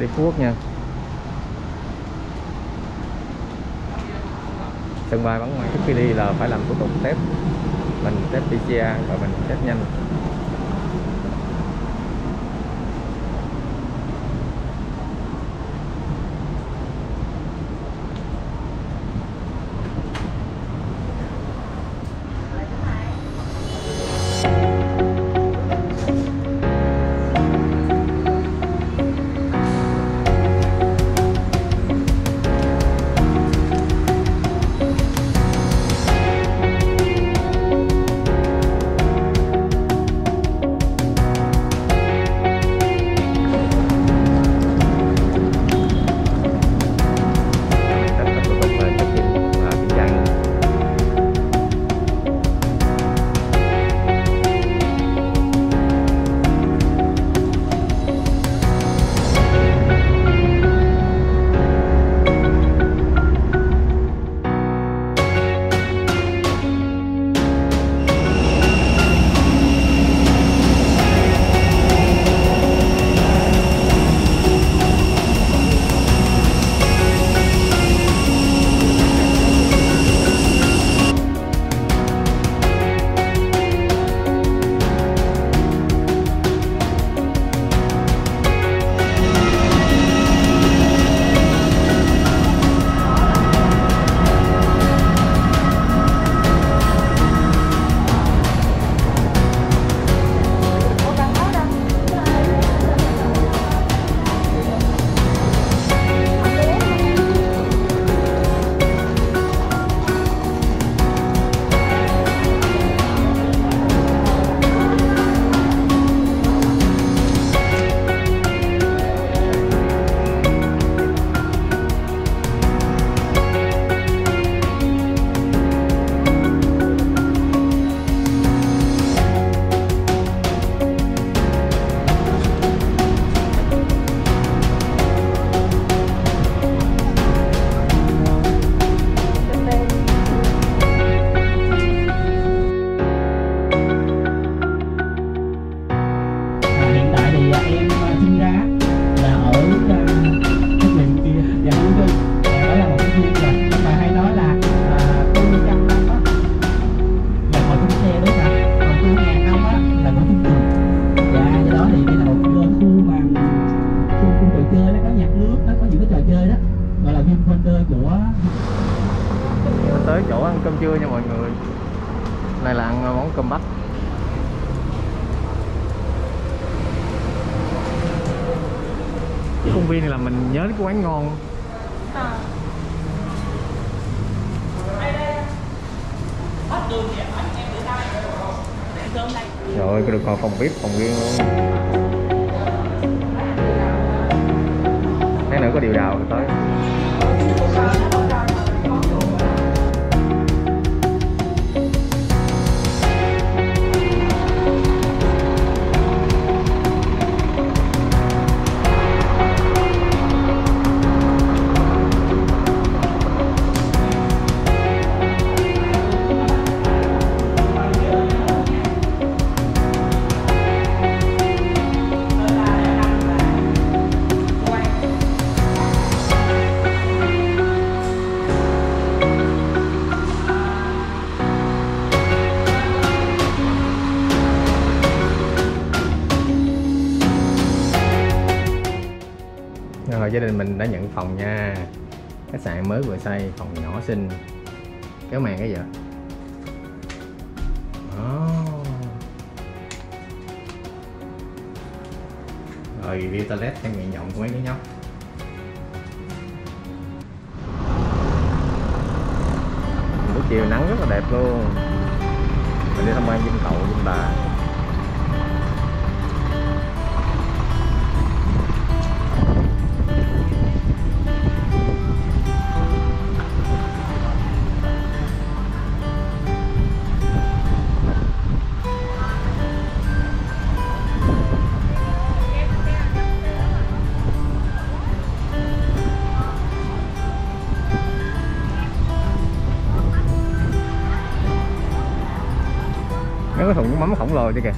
đế quốc nha. Sân bay bắn ngoài trước khi đi là phải làm thủ tục test. Mình test PCR và mình test nhanh. phòng nha. Khách sạn mới vừa xây, phòng nhỏ xinh. Kéo màn cái vợ đó. Rồi đi toilet theo nguyện vọng của mấy đứa nhóc. Buổi chiều nắng rất là đẹp luôn. Mình đi tham quan dinh cậu dinh bà 吧，我这个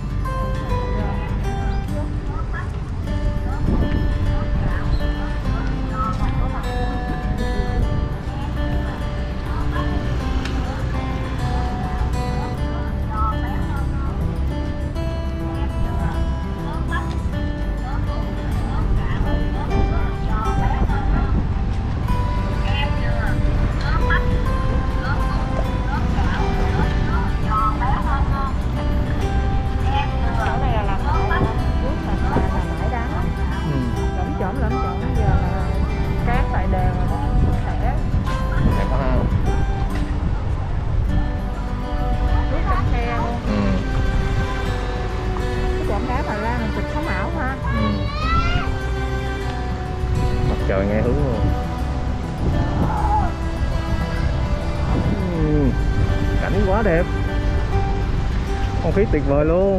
music volume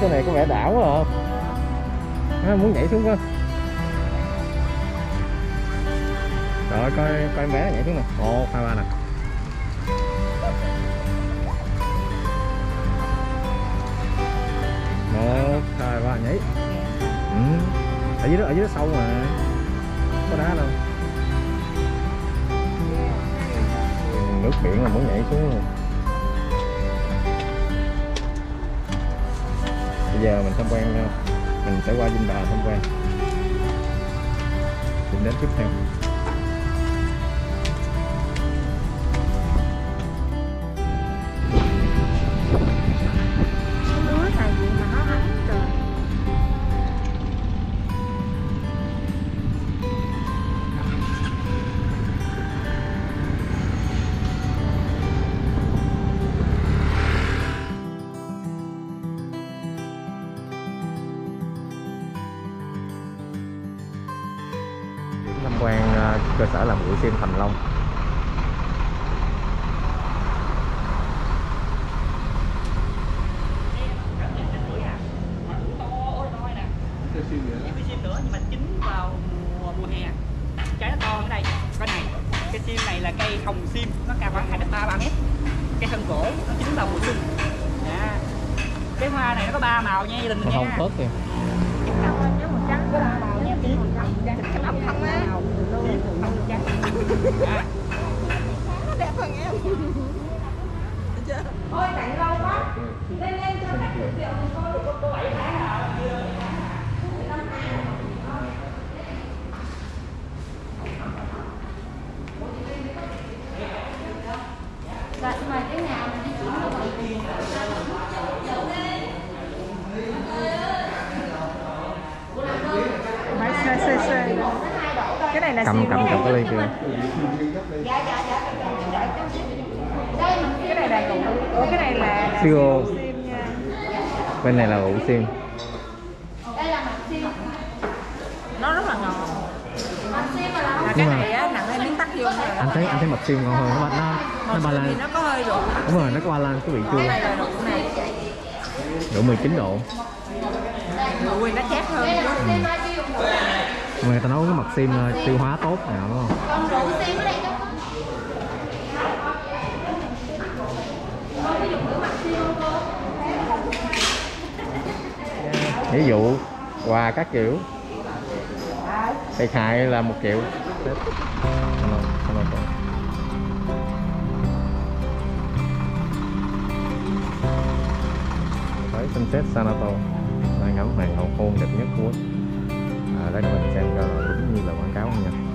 cái này có vẻ đảo quá à. à muốn nhảy xuống không Good thing. Này là mặt xiêm. nó rất là ngon Mặt xiêm mà là cái này á nặng thêm miếng tắc vô anh thấy anh thấy mật sim ngon hơn nó nó nó ba lan. nó có hơi rượu đúng rồi nó có ba lan cái vị chua. Này là rượu này. Độ 19 độ. Thì nó chát hơn xiêm mà người ta nói cái mật sim ờ, tiêu hóa tốt nè đúng không Ví dụ quà các kiểu. Thiệt hại là một triệu. Hello, xem xét tới Sunset Sanato. Là ngắm hoàng hậu hôn đẹp nhất của quốc. À, đây mình xem coi đúng như là quảng cáo không nha.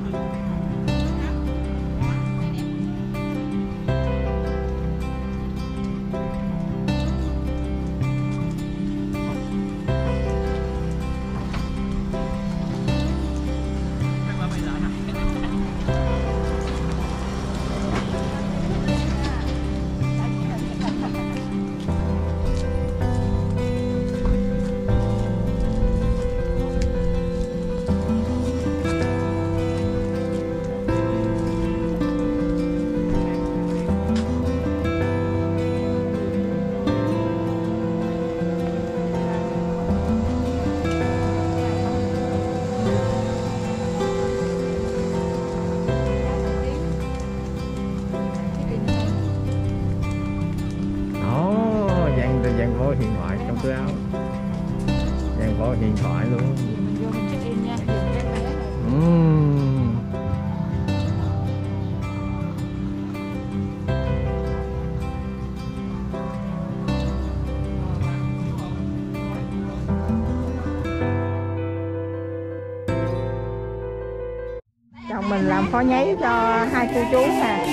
khó nháy cho hai cô chú nè.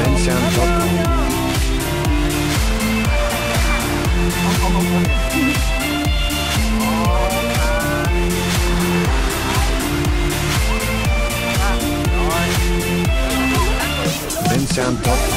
Lên xem chốt Bên xem chốt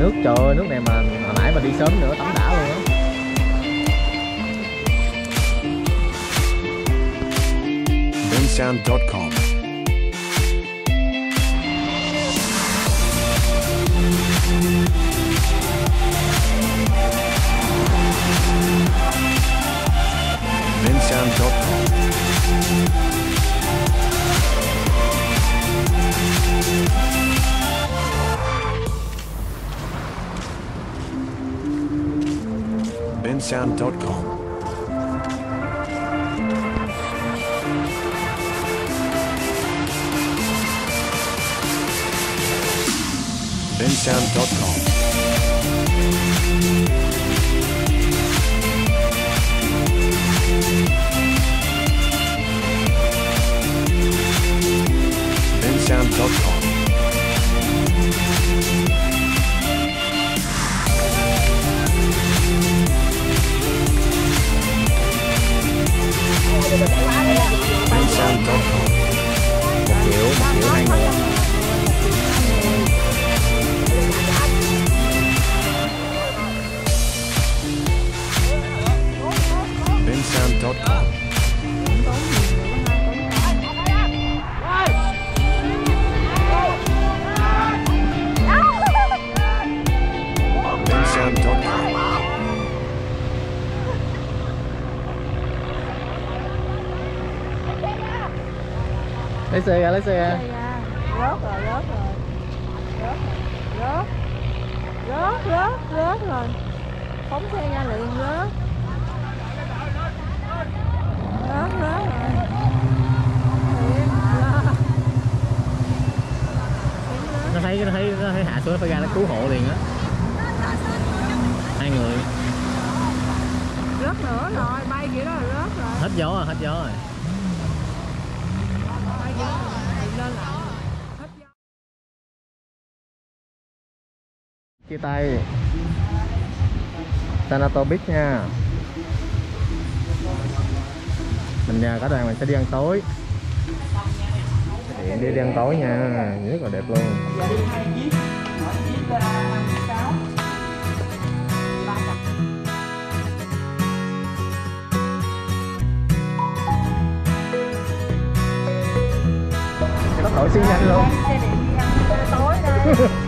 Nước trời ơi, nước này mà hồi nãy mà đi sớm nữa tắm đã luôn á bensound.com. bensound.com. bensound.com. bensound.com. bensound.com. bensound.com. Một triệu, một triệu hai người Lấy xe lấy xe rớt rồi rớt rồi. Rớt rớt rớt rớt rớt rồi. Phóng xe ra liền rớt. Rớt rớt rồi. Nó thấy, nó thấy, nó thấy hạ xuống nó phải ra nó cứu hộ liền á. Hai người. rớt nữa rồi bay vậy đó là rớt rồi. Hết gió rồi, hết gió rồi bay vậy đó là thì lên lại hết gió tay. Sanato Beach nha. Mình nhà cả đoàn mình sẽ đi ăn tối. Điện đi đi ăn tối nha rất là đẹp luôn. Tốc độ siêu nhanh luôn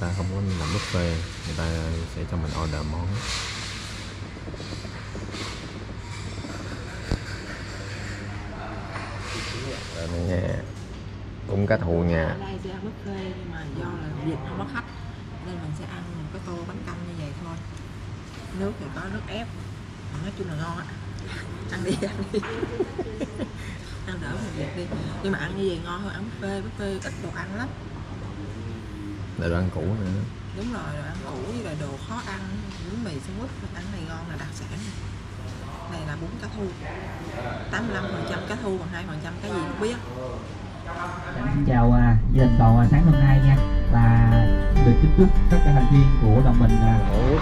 người ta không có làm buffet, người ta sẽ cho mình order món. Rồi này nha cung cá thù nha ở đây sẽ ăn buffet, nhưng mà do là dịch không có khách, nên mình sẽ ăn một cái tô bánh canh như vậy thôi. Nước thì có nước ép nói chung là ngon á. Ăn đi ăn đi. Ăn đỡ một việc đi. Nhưng mà ăn như vậy ngon hơn ăn buffet buffet ít đồ ăn lắm để đồ ăn cũ nữa đúng rồi đồ ăn cũ với lại đồ khó ăn bún mì xung quýt ăn này ngon là đặc sản này. Là bún cá thu. 85% cá thu còn 2% cái gì không biết. Xin chào à, gia đình toàn à, sáng hôm nay nha. Và được kính chúc tất cả thành viên của đồng mình à, Ủa,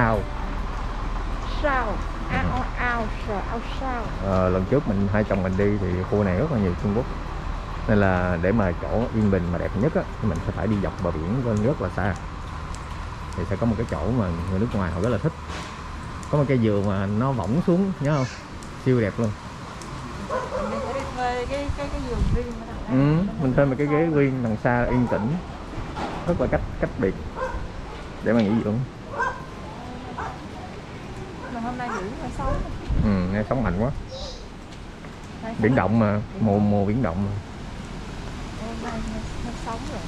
sao? Sao? Ao ao ao sao? Ờ, lần trước mình hai chồng mình đi thì khu này rất là nhiều Trung Quốc. Nên là để mà chỗ yên bình mà đẹp nhất á thì mình sẽ phải đi dọc bờ biển lên rất là xa. Thì sẽ có một cái chỗ mà người nước ngoài họ rất là thích. Có một cây dừa mà nó võng xuống nhớ không? Siêu đẹp luôn. Cái cái cái riêng ừ, mình thuê một cái ghế riêng đằng xa yên tĩnh. Rất là cách cách biệt. Để mà nghỉ dưỡng Mà hôm nay nghỉ ngày sống. Ừ, nghe sóng mạnh quá. Biển động mà mùa mùa biển động mà.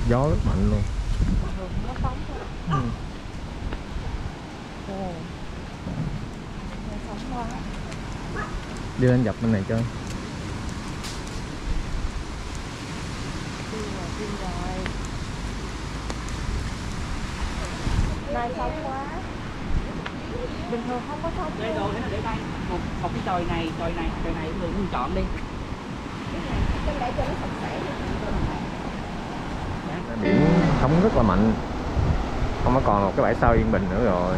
Gió rất mạnh luôn. Ừ. Quá. đi lên dọc bên này chơi Đi rồi, đi rồi. Nay sống quá. Bình thường không có sống Đây luôn. đồ thế là để đây một, một cái chòi này chòi này chòi này người mình chọn đi. Trong để cho nó sạch sẽ. biển sóng rất là mạnh. Không có còn một cái bãi sau yên bình nữa rồi.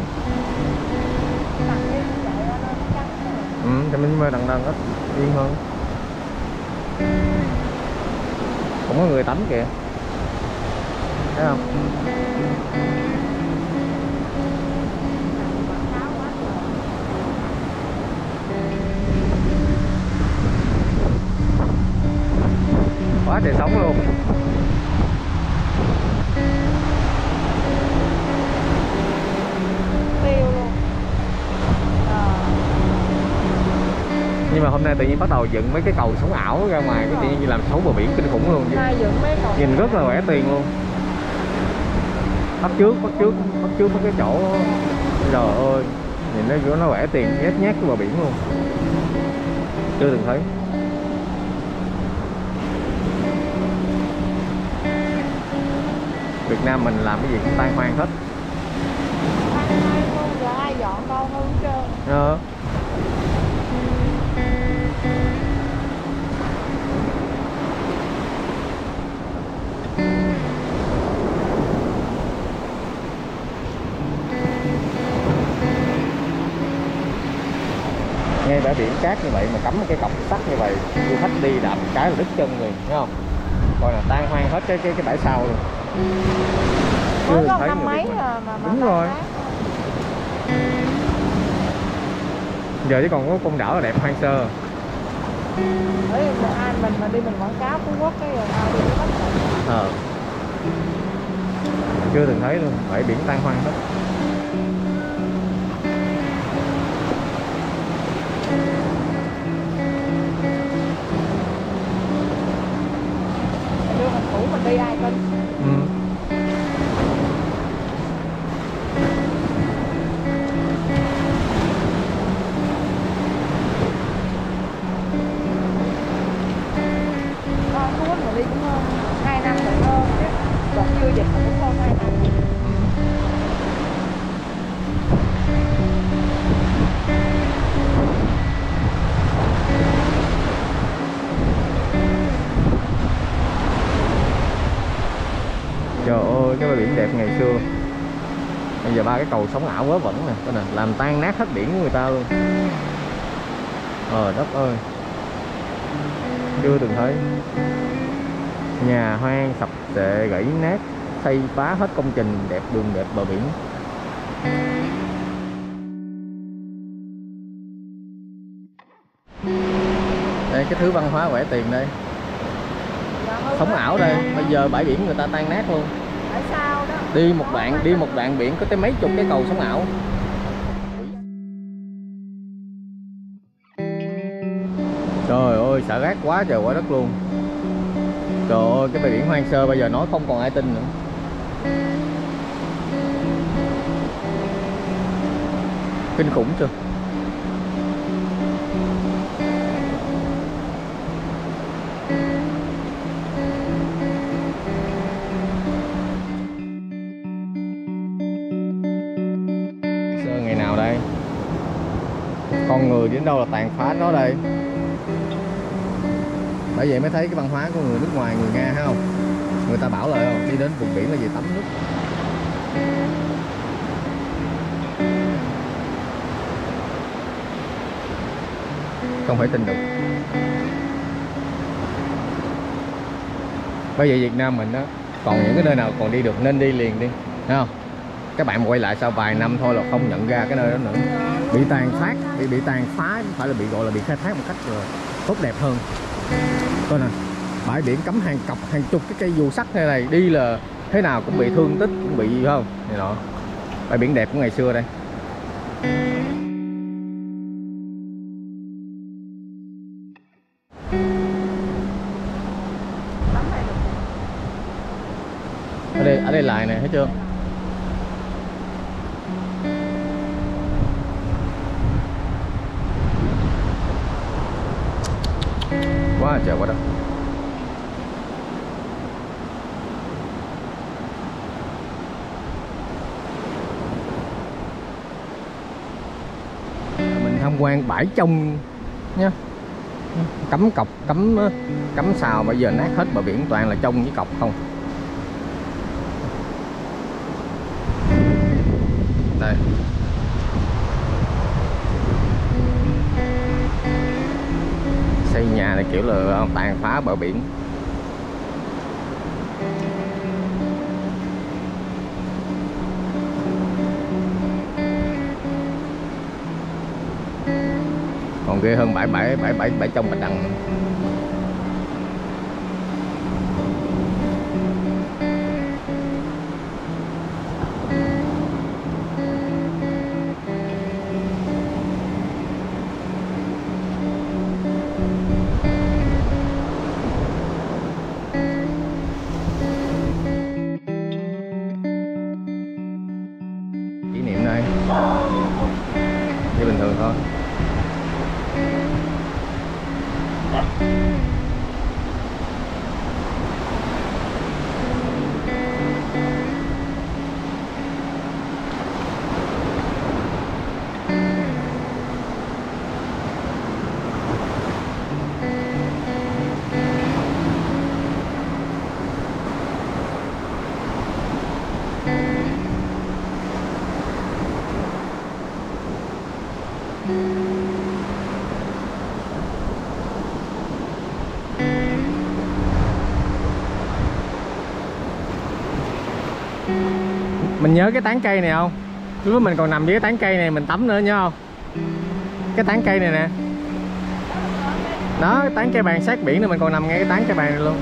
Ừ, cho mình mới đằng đằng ít yên hơn. Cũng có người tắm kìa. Thấy không quá trời sóng luôn. Ờ. nhưng mà hôm nay tự nhiên bắt đầu dựng mấy cái cầu sống ảo ra ngoài cái tự nhiên làm xấu bờ biển kinh khủng luôn. Nhìn rất là rẻ tiền luôn. Bắt trước bắt trước bắt trước mấy cái chỗ. Trời ơi nhìn nó nó rẻ tiền nhét nhét cái bờ biển luôn. Chưa từng thấy Việt Nam mình làm cái gì cũng tan hoang hết. Ai giờ ai dọn đâu hơn trơn ờ. ngay bãi biển cát như vậy mà cắm cái cọc sắt như vậy du khách đi đạp cái là đứt chân người, thấy không? Coi là tan hoang hết cái cái cái bãi sau luôn. Mới có thấy năm mấy à mà mà Đúng tan rồi. giờ chỉ còn có con đảo là đẹp hoang sơ. Bởi vì ai mình mà đi mình quảng cáo Phú Quốc cái rồi đi ờ. Chưa từng thấy luôn bãi biển tan hoang hết. Đưa mình cũ mình đi ai tin chưa dịch cũng hơn 2 năm trời ơi, cái bãi biển đẹp ngày xưa. Bây giờ ba cái cầu sống ảo quá vẫn nè. Coi nè làm tan nát hết biển của người ta luôn. Ờ đất ơi. Chưa từng thấy. Nhà hoang sập sệ gãy nát xây phá hết công trình, đẹp đường, đẹp bờ biển. Đây cái thứ văn hóa rẻ tiền đây. Sống ảo đây, bây giờ bãi biển người ta tan nát luôn. Đi một đoạn, đi một đoạn biển có tới mấy chục cái cầu sống ảo. Trời ơi, xả rác quá trời quá đất luôn. Trời ơi, cái bãi biển hoang sơ, bây giờ nói không còn ai tin nữa kinh khủng chưa? Sơn ngày nào đây? Con người đến đâu là tàn phá nó đây? Bởi vậy mới thấy cái văn hóa của người nước ngoài, người nga không người ta bảo là đi đến vùng biển là gì tắm nước. Không phải tin được. Bởi vậy Việt Nam mình đó còn những cái nơi nào còn đi được nên đi liền đi, thấy không? Các bạn quay lại sau vài năm thôi là không nhận ra cái nơi đó nữa. Bị tàn phát bị bị tàn phá không phải là bị, gọi là bị khai thác một cách ờ, tốt đẹp hơn. Coi nè bãi biển cấm hàng cọc hàng chục cái cây dù sắt này này đi là thế nào cũng bị thương tích, cũng bị gì không? Này nọ bãi biển đẹp của ngày xưa đây. Ở đây ở đây lại này thấy chưa? Quan bãi trong nha cấm cọc, cấm cấm xào bây giờ nát hết bờ biển toàn là trông với cọc không? Đây. Xây nhà này kiểu là tàn phá bờ biển. Ghê hơn. Bãi bãi bãi bãi bãi trong bạch đằng nhớ cái tán cây này không? Lúc đó mình còn nằm dưới tán cây này, mình tắm nữa, nhớ không? Cái tán cây này nè. Đó, tán cây bàn sát biển này mình còn nằm ngay cái tán cây bàn này luôn.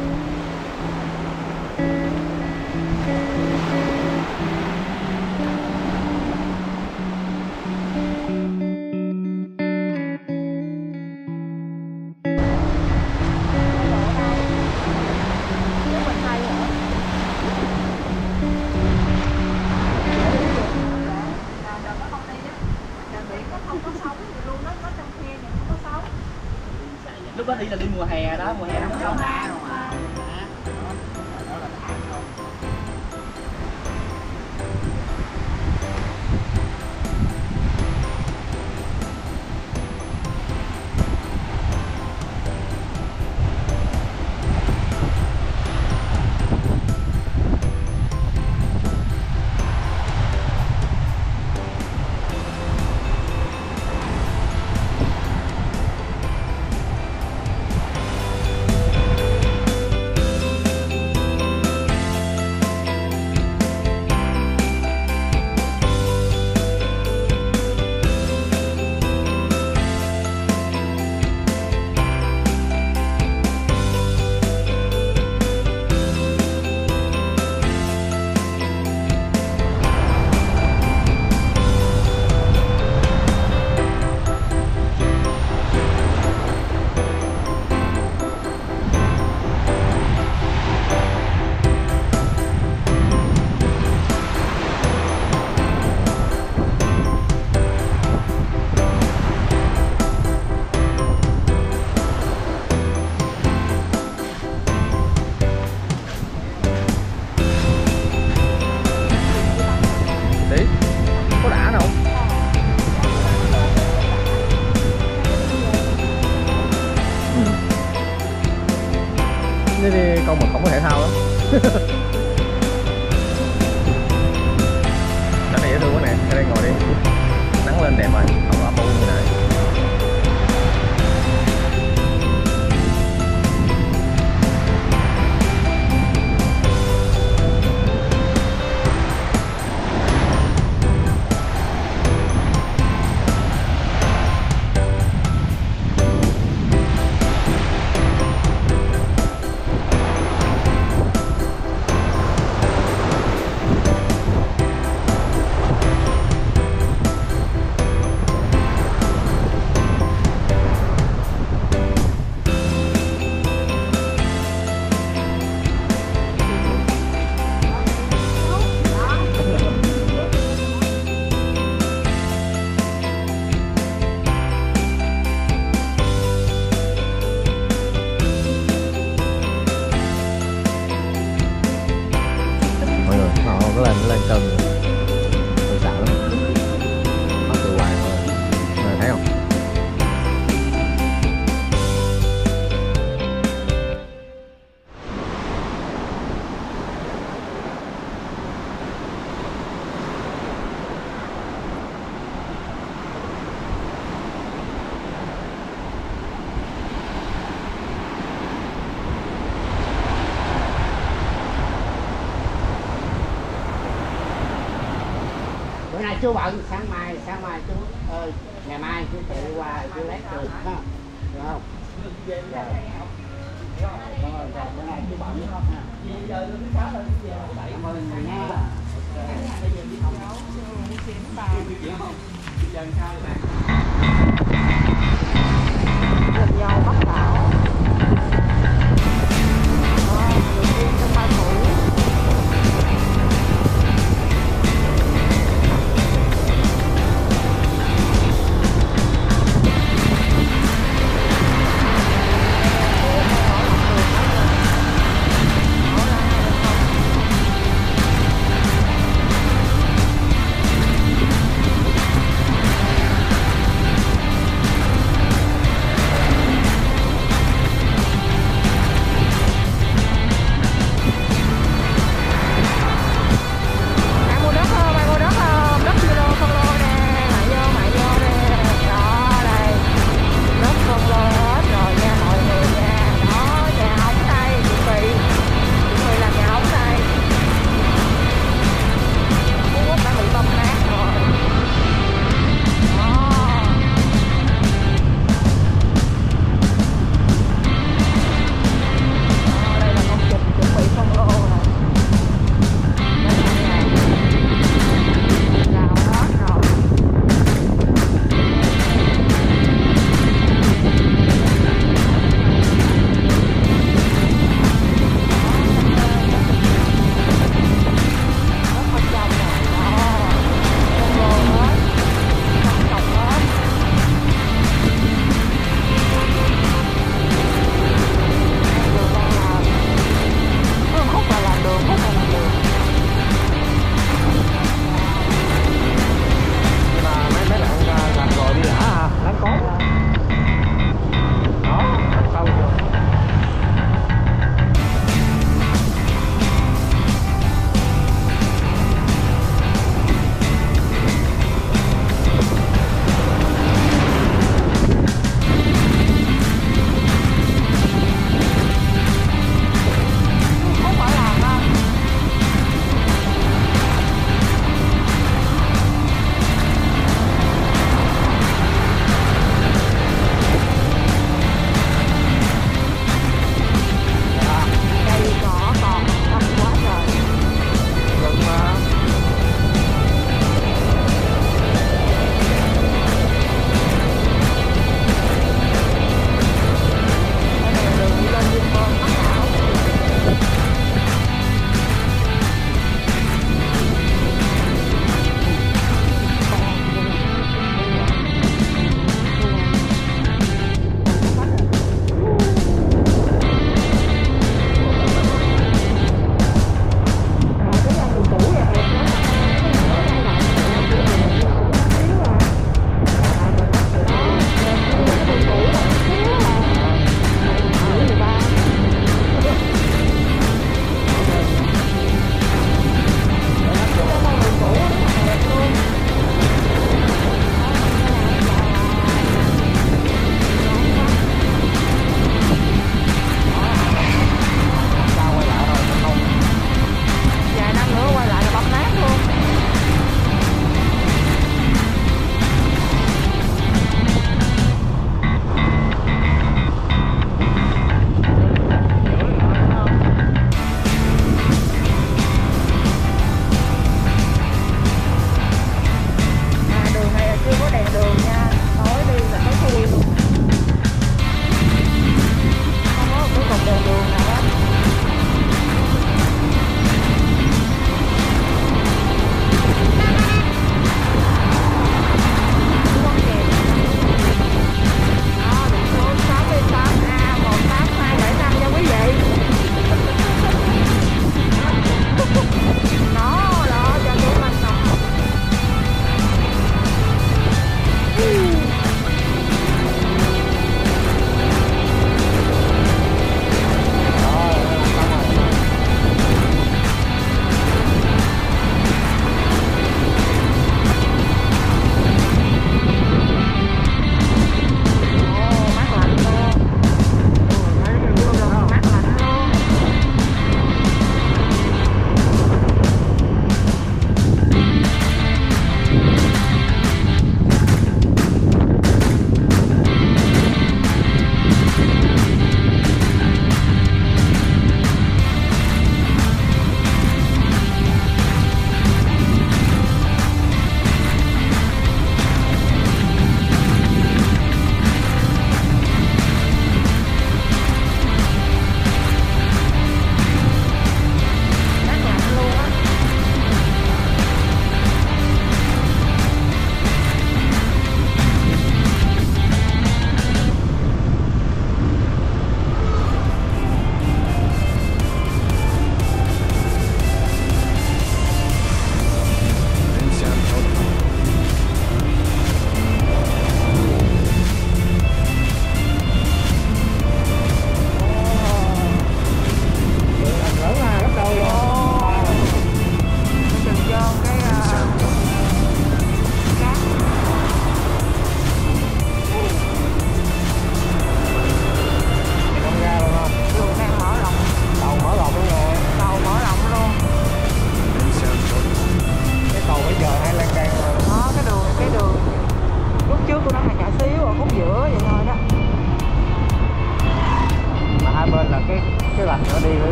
就往以 vợ.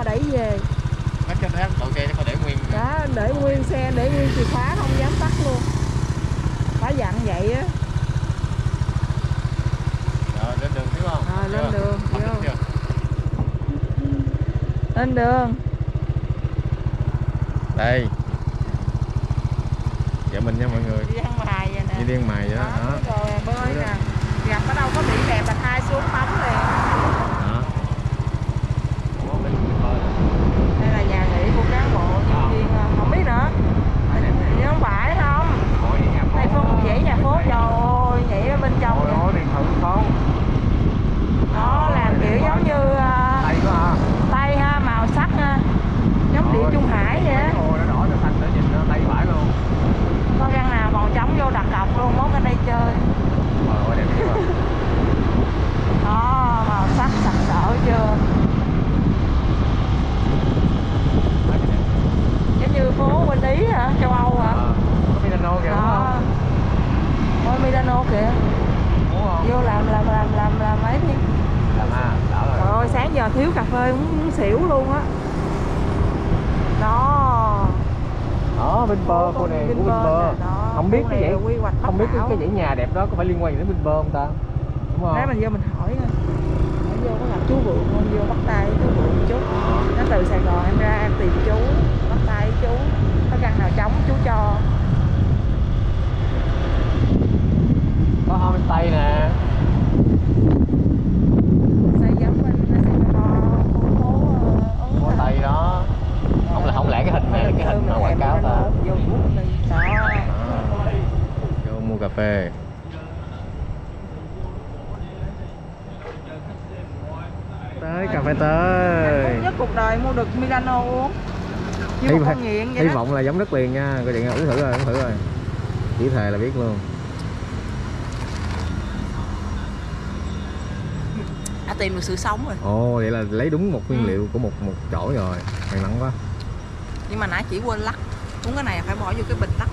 mà đẩy về. Hết trên đó đậu xe nó để nguyên. Đó để nguyên xe để nguyên chìa khóa không dám tắt luôn. Phải dặn vậy á. Lên đường đúng không? À, lên đường lên đường. Đây. hy, không nghiện hy vọng là giống đất liền nha. Gọi điện uống thử rồi uống thử rồi. Chỉ thề là biết luôn. Đã tìm được sự sống rồi. Ồ vậy là lấy đúng một nguyên ừ. liệu của một một chỗ rồi. May mắn quá. Nhưng mà nãy chỉ quên lắc. Uống cái này phải bỏ vô cái bình lắc.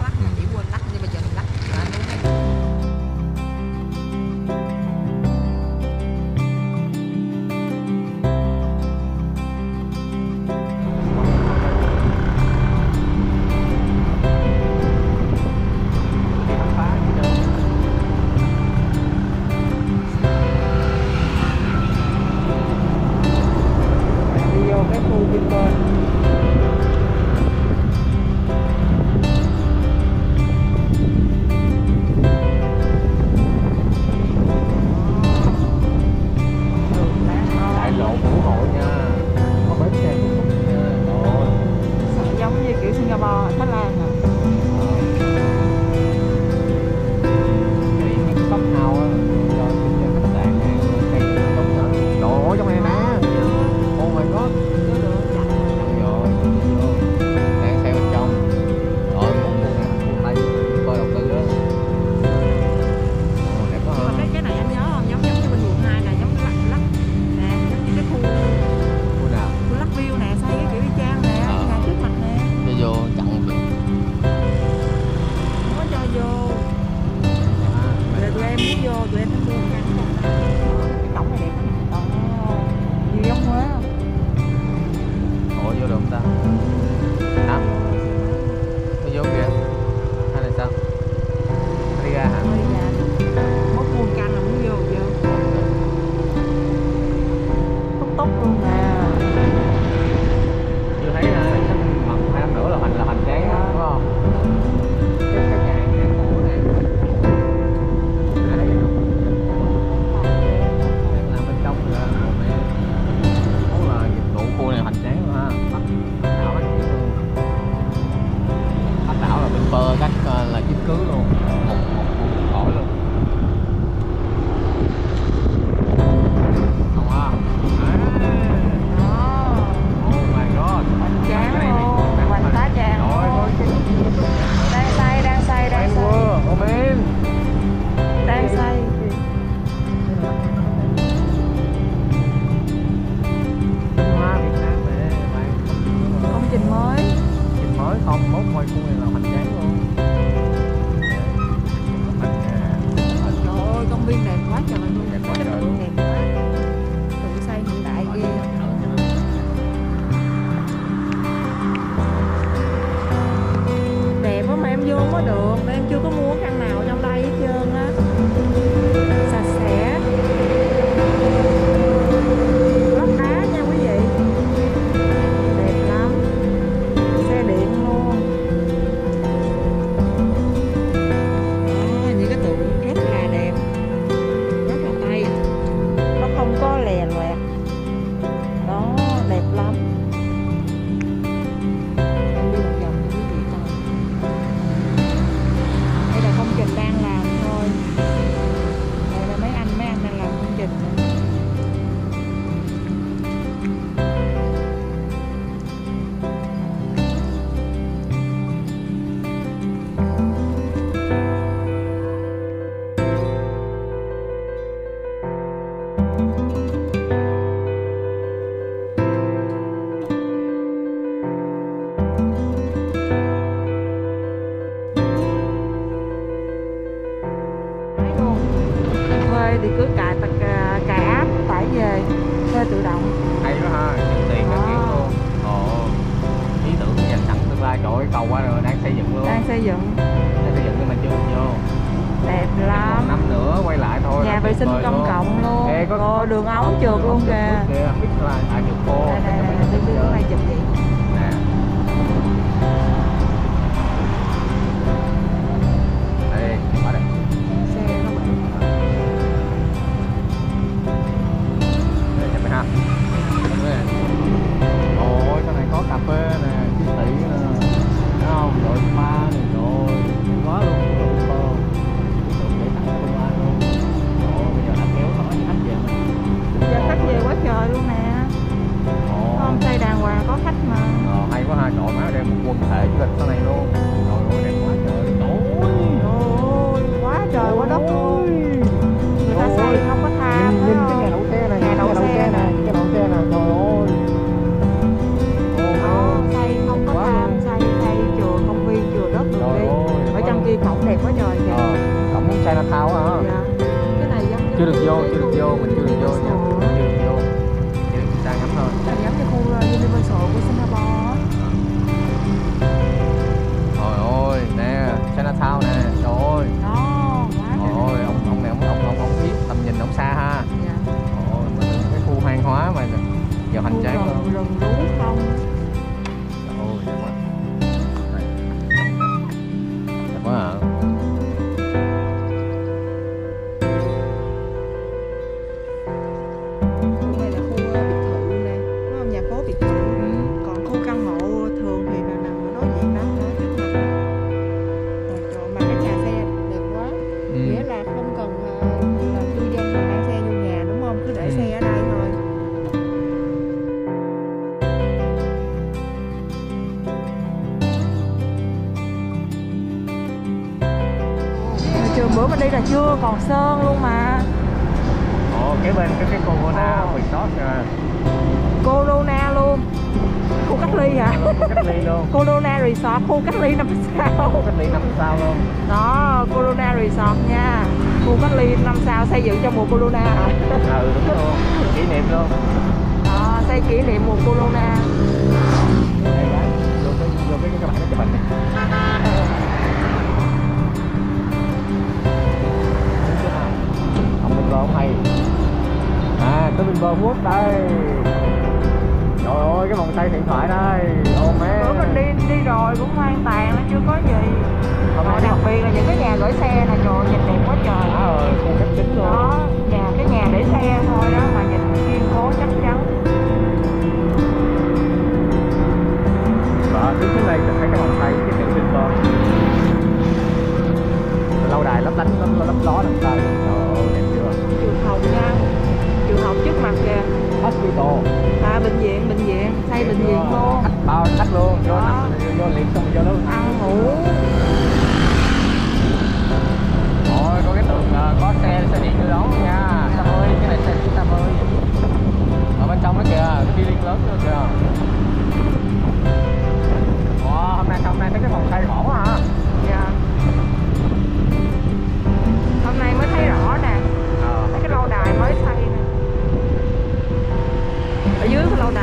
trượt luôn kìa. chưa còn sơn luôn mà. Ồ cái bên cái cái corona oh. resort à corona luôn. Khu cách ly hả? Ờ, cách ly luôn. Corona resort khu cách ly năm sao. Khu cách ly năm sao luôn. Đó corona resort nha. Khu cách ly năm sao xây dựng cho mùa corona hả? Ừ đúng luôn. Kỷ niệm luôn. Đó xây kỷ niệm mùa corona. thầy à tới bên bờ mút đây. Trời ơi cái vòng tay điện thoại đây. Ô mẹ. Bữa mình đi đi rồi cũng hoang tàn nó chưa có gì. Mà đặc biệt là những cái nhà gửi xe này trời nhìn đẹp quá trời. À, rồi khu cách chính luôn. Đó nhà cái nhà để xe thôi đó mà nhìn kiên cố chắc chắn. Và đứng xuống này mình thấy cái vòng xoay cái tiệm bên bờ lâu đài lấp lánh lấp lấp ló làm tay trường học trước mặt kìa. Hospital. À bệnh viện bệnh viện. Xây bệnh viện luôn. Khách bao khách luôn. Vô nằm vô liền xong rồi vô luôn. Ăn ngủ. Rồi có cái tường ờ, có xe xe điện đưa đón nha. Ta ơi cái này xe chín ta ơi. Ở bên trong đó kìa cái liên lớn luôn kìa. Wow hôm nay hôm nay tới cái phòng thay khổ hả?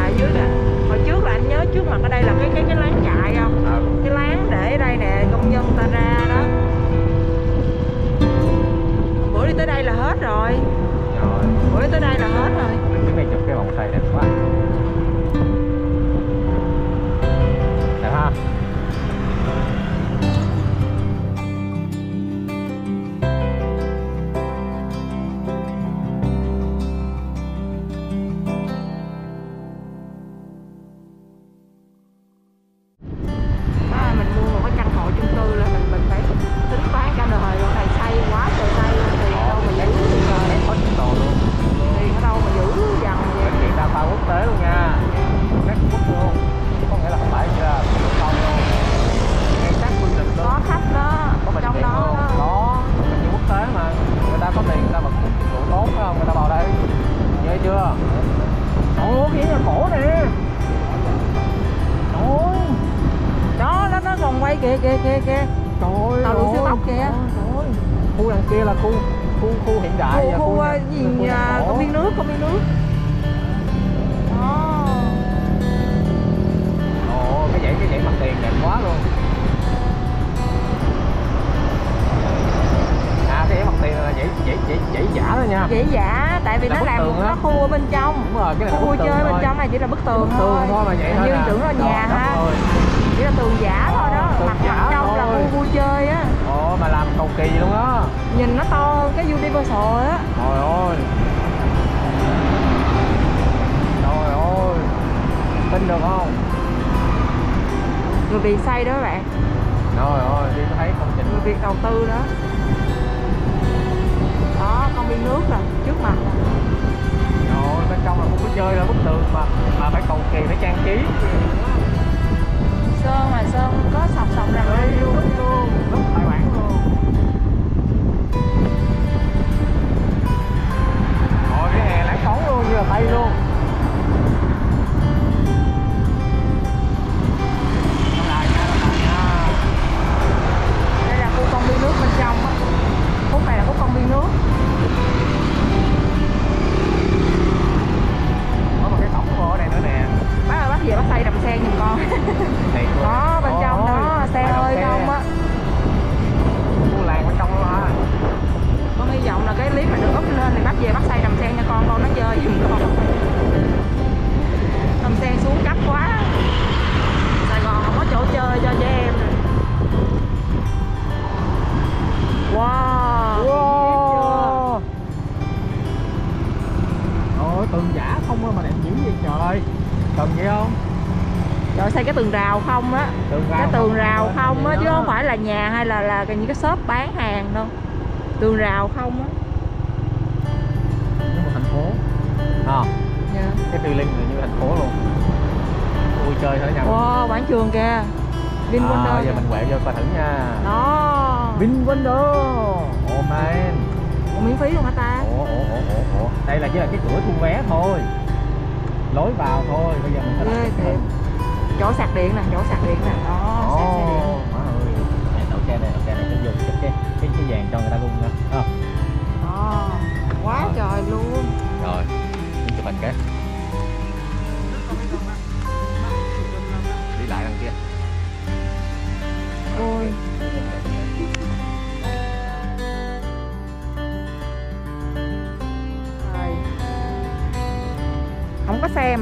lại dưới nè. Hồi trước là anh nhớ trước mặt ở đây là cái cái cái láng chạy không? Ừ. cái láng để đây nè công nhân ta ra đó. Bữa đi tới đây là hết rồi, rồi. bữa đi tới đây là hết rồi.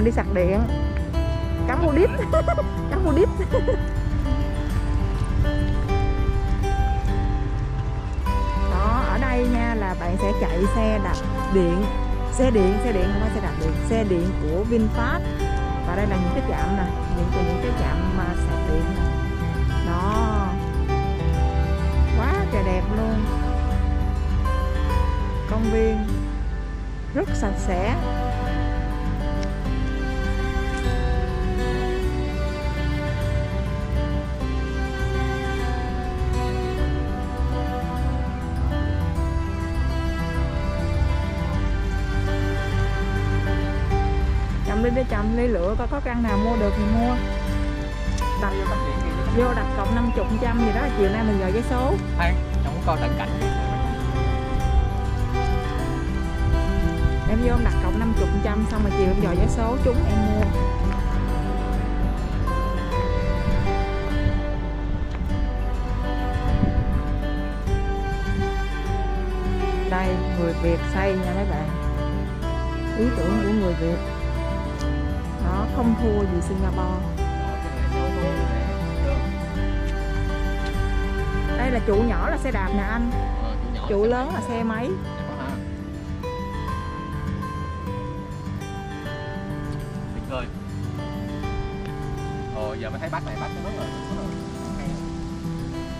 mình đi sạc điện. Cắm vô đít. Cắm vô đít. Đó ở đây nha là bạn sẽ chạy xe đạp điện. Xe điện xe điện không phải xe đạp điện. Xe điện của vinfast. Và đây là những cái chạm nè. Những cái những cái chạm mà sạc điện nè. Đó. Quá trời đẹp luôn. Công viên rất sạch sẽ. mình ly lựa coi có căn nào mua được thì mua. Đặt vô đặt cộng 50 trăm gì đó chiều nay mình gọi giấy số. Khoan không coi tận cảnh em vô đặt cộng 50 trăm xong rồi chiều em dò giấy số chúng em mua. Đây người Việt xây nha mấy bạn. Ý tưởng của người Việt không thua gì Singapore. Đây là trụ nhỏ là xe đạp nè anh. Trụ lớn là xe máy. Rồi Ồ giờ mới thấy bách này bách nước rồi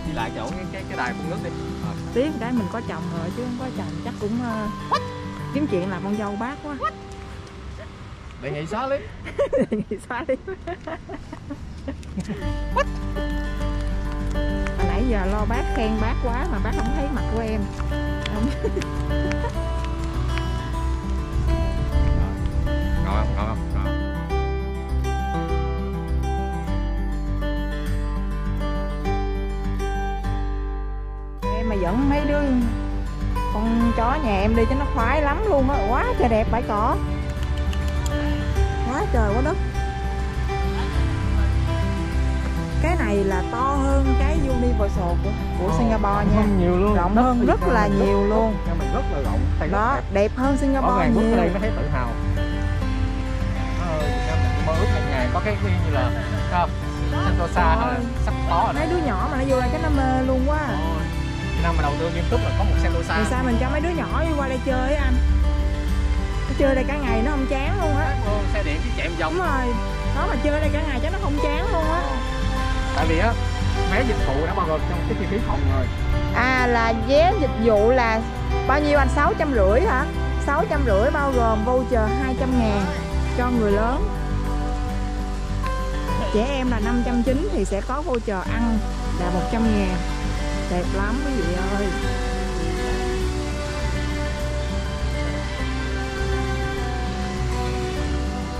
Đi lại chỗ cái cái, cái đài phun nước đi. Tiếng cái mình có chồng rồi chứ không có chồng chắc cũng uh, kiếm chuyện làm con dâu bác quá đề nghị xóa clip đề nghị xóa clip hồi nãy giờ lo bác khen bác quá mà bác không thấy mặt của em. Không. Ngon không? Ngon mà dẫn mấy đứa con chó nhà em đi cho nó khoái lắm luôn á. Quá trời đẹp bãi cỏ trời quá đất. Cái này là to hơn cái Universal của của ờ, Singapore nha. nhiều luôn. rộng hơn rất là nhiều đất, luôn. mình rất là rộng. Đó đẹp. hơn Singapore nhiều. ở đây mới thấy tự hào. Mơ ước một ngày. Có cái nguyên như là không Sentosa hay là sắp có rồi mấy đứa nhỏ mà nó vô đây cái nó mê luôn quá à. Ôi, năm mà đầu tư nghiêm túc là có một Sentosa. Thì sao mình cho mấy đứa nhỏ đi qua đây chơi á anh? Chơi đây cả ngày nó không chán luôn á. Xe điện chứ chạy một vòng. Đúng rồi. Nó mà chơi đây cả ngày chắc nó không chán luôn á. Tại vì á vé dịch vụ đã bao gồm trong cái chi phí phòng rồi. À là vé dịch vụ là bao nhiêu anh? 650 hả? 650 bao gồm voucher 200 ngàn cho người lớn. Trẻ em là 590 thì sẽ có voucher ăn là 100 ngàn. Đẹp lắm quý vị ơi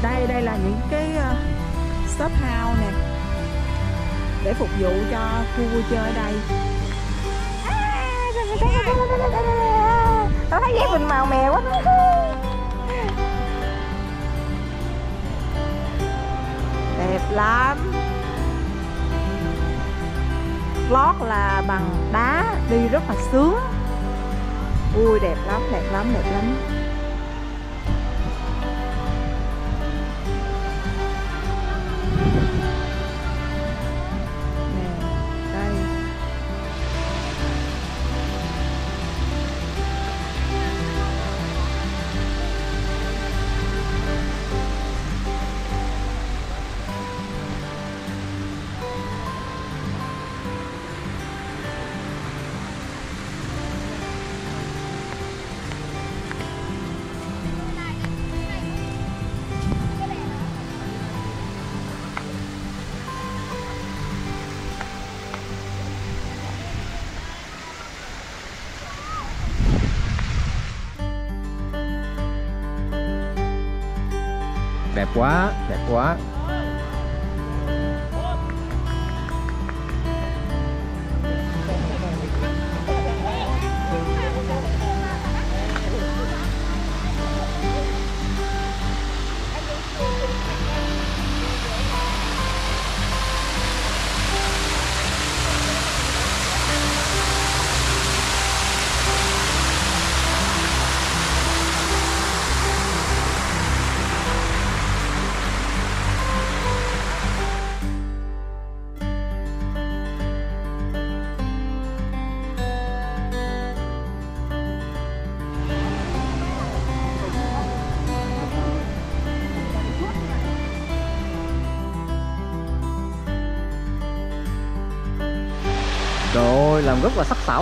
Đây, đây là những cái uh, shop house nè. Để phục vụ cho khu vui chơi ở đây. Tao thấy dép mình màu mèo quá. Đẹp lắm. Lót là bằng đá Đi rất là sướng. Ui đẹp lắm, đẹp lắm, đẹp lắm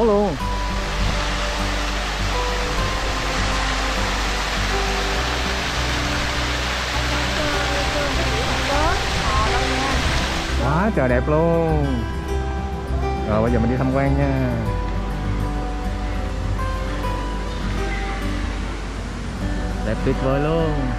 đảo luôn. Quá trời đẹp luôn. Rồi, bây giờ mình đi tham quan nha. Đẹp tuyệt vời luôn.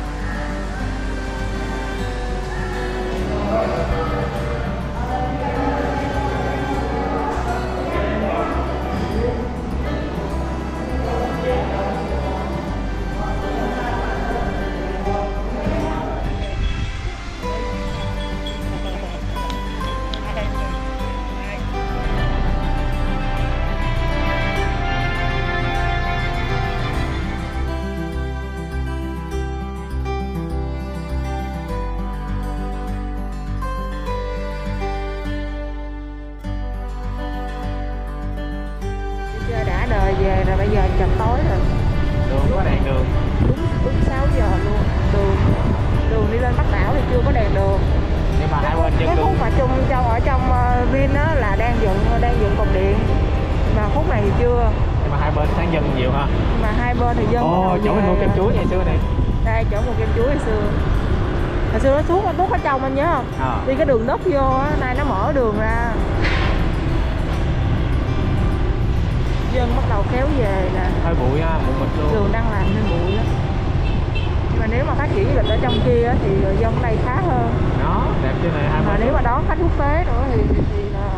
Thì dân đây khá hơn. Đó đẹp chứ này? Hai mà nếu mà đón khách quốc tế nữa thì thì là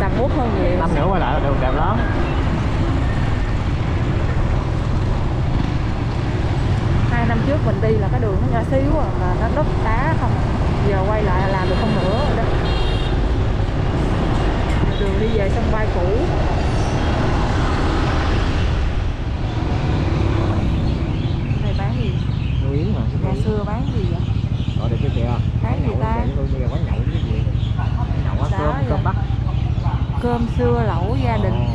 sầm uất hơn nhiều. Năm nữa quay lại là đường đẹp lắm. Hai năm trước mình đi là cái đường nó nhỏ xíu à mà nó đất đá không giờ quay lại là làm được không nữa rồi đó. Đường đi về sân bay cũ ngày xưa bán gì vậy? Ở đây cái kìa à? Bán gì ta? Quán nhậu cái gì? Nhậu cơm, cơm dạ. bắc. Cơm xưa lẩu gia đình. Ờ.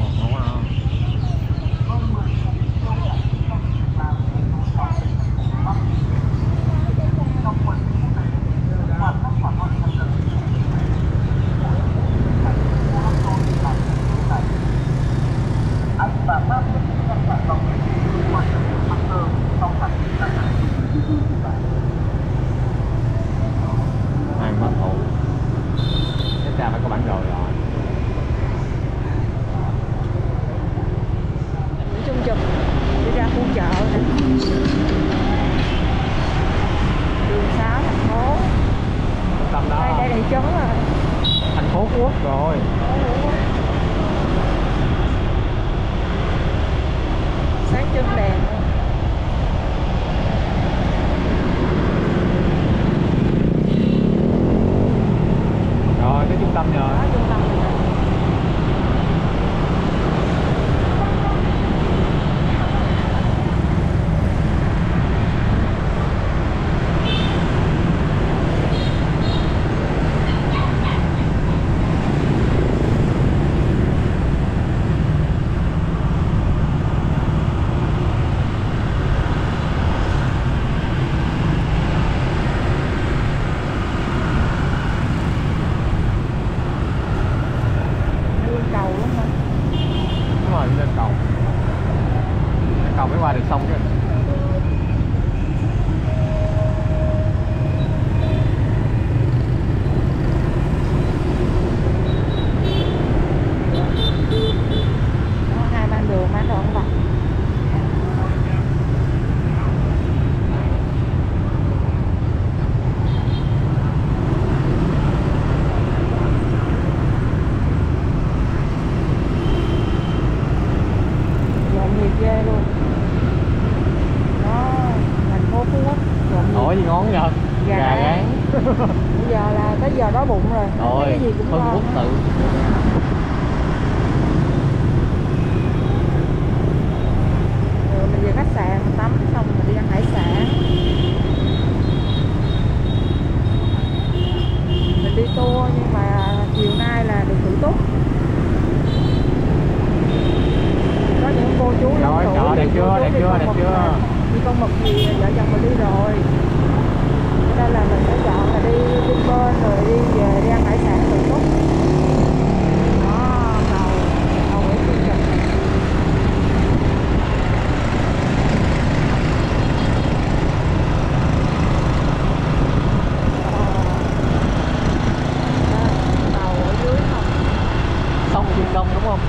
Đông đúng không?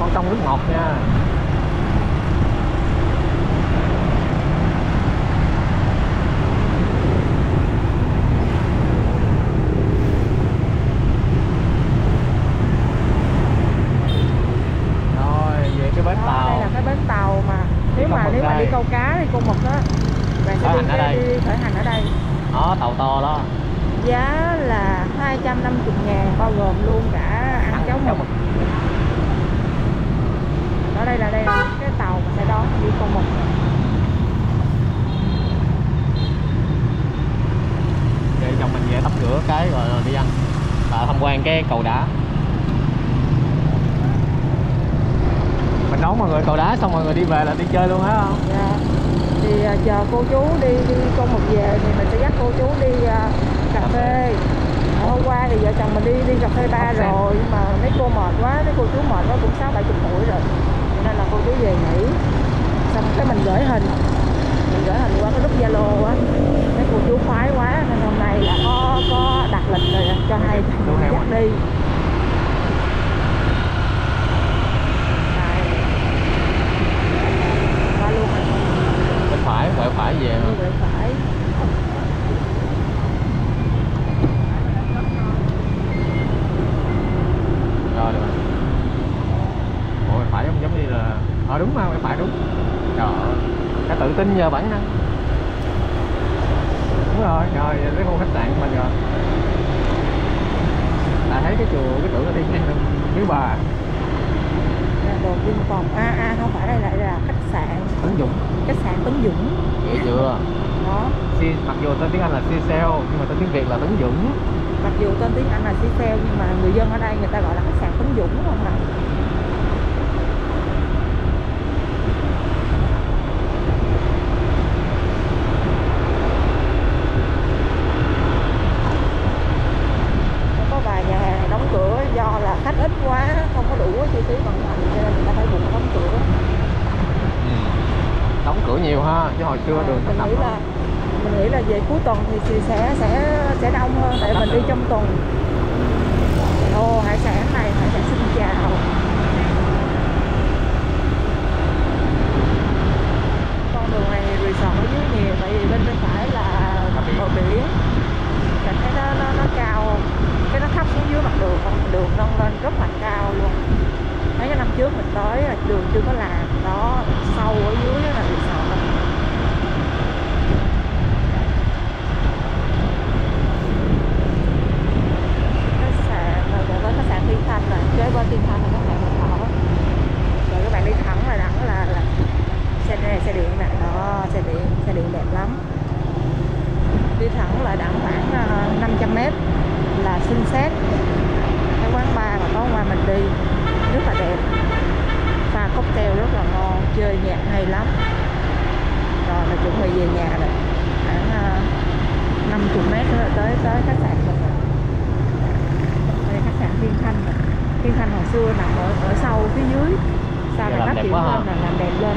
Con trong nước ngọt nha rồi về cái bến Đó, tàu đây là cái bến tàu mà nếu con mà mực nếu mà đây. đi câu cá thì con mực á bạn sẽ Khởi đi, hành ở đây. đi, đi khởi hành ở đây đó tàu to đó giá là 250 ngàn bao gồm luôn cả ăn cháo mực ở đây là đây là cái tàu mà sẽ đón đi con mực để chồng mình về tắm rửa cái rồi, rồi đi ăn và tham quan cái cầu đá. Mình đón mọi người cầu đá xong mọi người đi về là đi chơi luôn á không? Dạ. thì à, chờ cô chú đi đi con mực về thì mình sẽ dắt cô chú đi à, cà phê. hôm qua thì vợ chồng mình đi đi cà phê ba rồi nhưng mà mấy cô mệt quá mấy cô chú mệt quá cũng sáu bảy chục tuổi rồi. Cho nên là cô chú về nghỉ. Xong cái mình gửi hình. Mình gửi hình qua cái group zalo á. Mấy cô chú khoái quá nên hôm nay là có đặt lịch rồi cho hai dắt đi. Phải. Quẹo phải về quẹo phải rồi rồi. Quẹo phải giống giống như là ờ đúng mà phải đúng. Trời ơi. Cái tự tin giờ bản năng rồi rồi cái khu khách sạn của mình rồi. Là thấy cái chùa cái tưởng là đi ngang miếu bà. Đồn biên phòng a a không phải đây lại là khách sạn. Ứng dụng khách sạn Tấn Dũng. Vậy chưa? Đó. Si mặc dù tên tiếng anh là Cecil nhưng mà tên tiếng việt là tấn dũng. Mặc dù tên tiếng Anh là Seashell nhưng mà người dân ở đây người ta gọi là khách sạn Tấn Dũng đúng không ạ Nó có vài nhà hàng đóng cửa do là khách ít quá không có đủ chi phí vận hành cho nên người ta phải buộc đóng cửa đóng cửa nhiều xưa đường mình nghĩ là mình nghĩ là về cuối tuần thì sẽ sẽ sẽ, sẽ đông hơn tại mình đi trong tuần. Ồ hải sản này hải sản xin chào. Con đường này resort ở dưới nhiều tại vì bên bên phải là Bờ biển. cảm thấy nó nó nó cao cái nó thấp xuống dưới mặt đường còn đường nâng lên rất là cao luôn. Mấy cái năm trước mình tới là đường chưa có làm. Đó sâu ở dưới là resort khách sạn rồi còn tới khách sạn Thiên Thanh rồi kế bên tiên Thanh là các bạn mình ở rồi các bạn đi thẳng là đẳng là là xe này xe điện nè. Đó, xe điện xe điện đẹp lắm. Đi thẳng là đẳng khoảng ờ, 500 mét là xinh xét. Cái quán bar mà có ngoài mình đi, rất là đẹp. Pha cocktail rất là ngon, chơi nhạc hay lắm. Rồi mình chuẩn bị về nhà rồi. Khoảng ờ, 50 mét nữa là tới tới khách sạn mình. Rồi đây khách sạn Thiên Thanh rồi. Thiên Thanh hồi xưa nằm ở, ở sâu phía dưới. Sau này phát đẹp triển lên là làm đẹp lên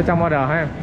cho trong order ha.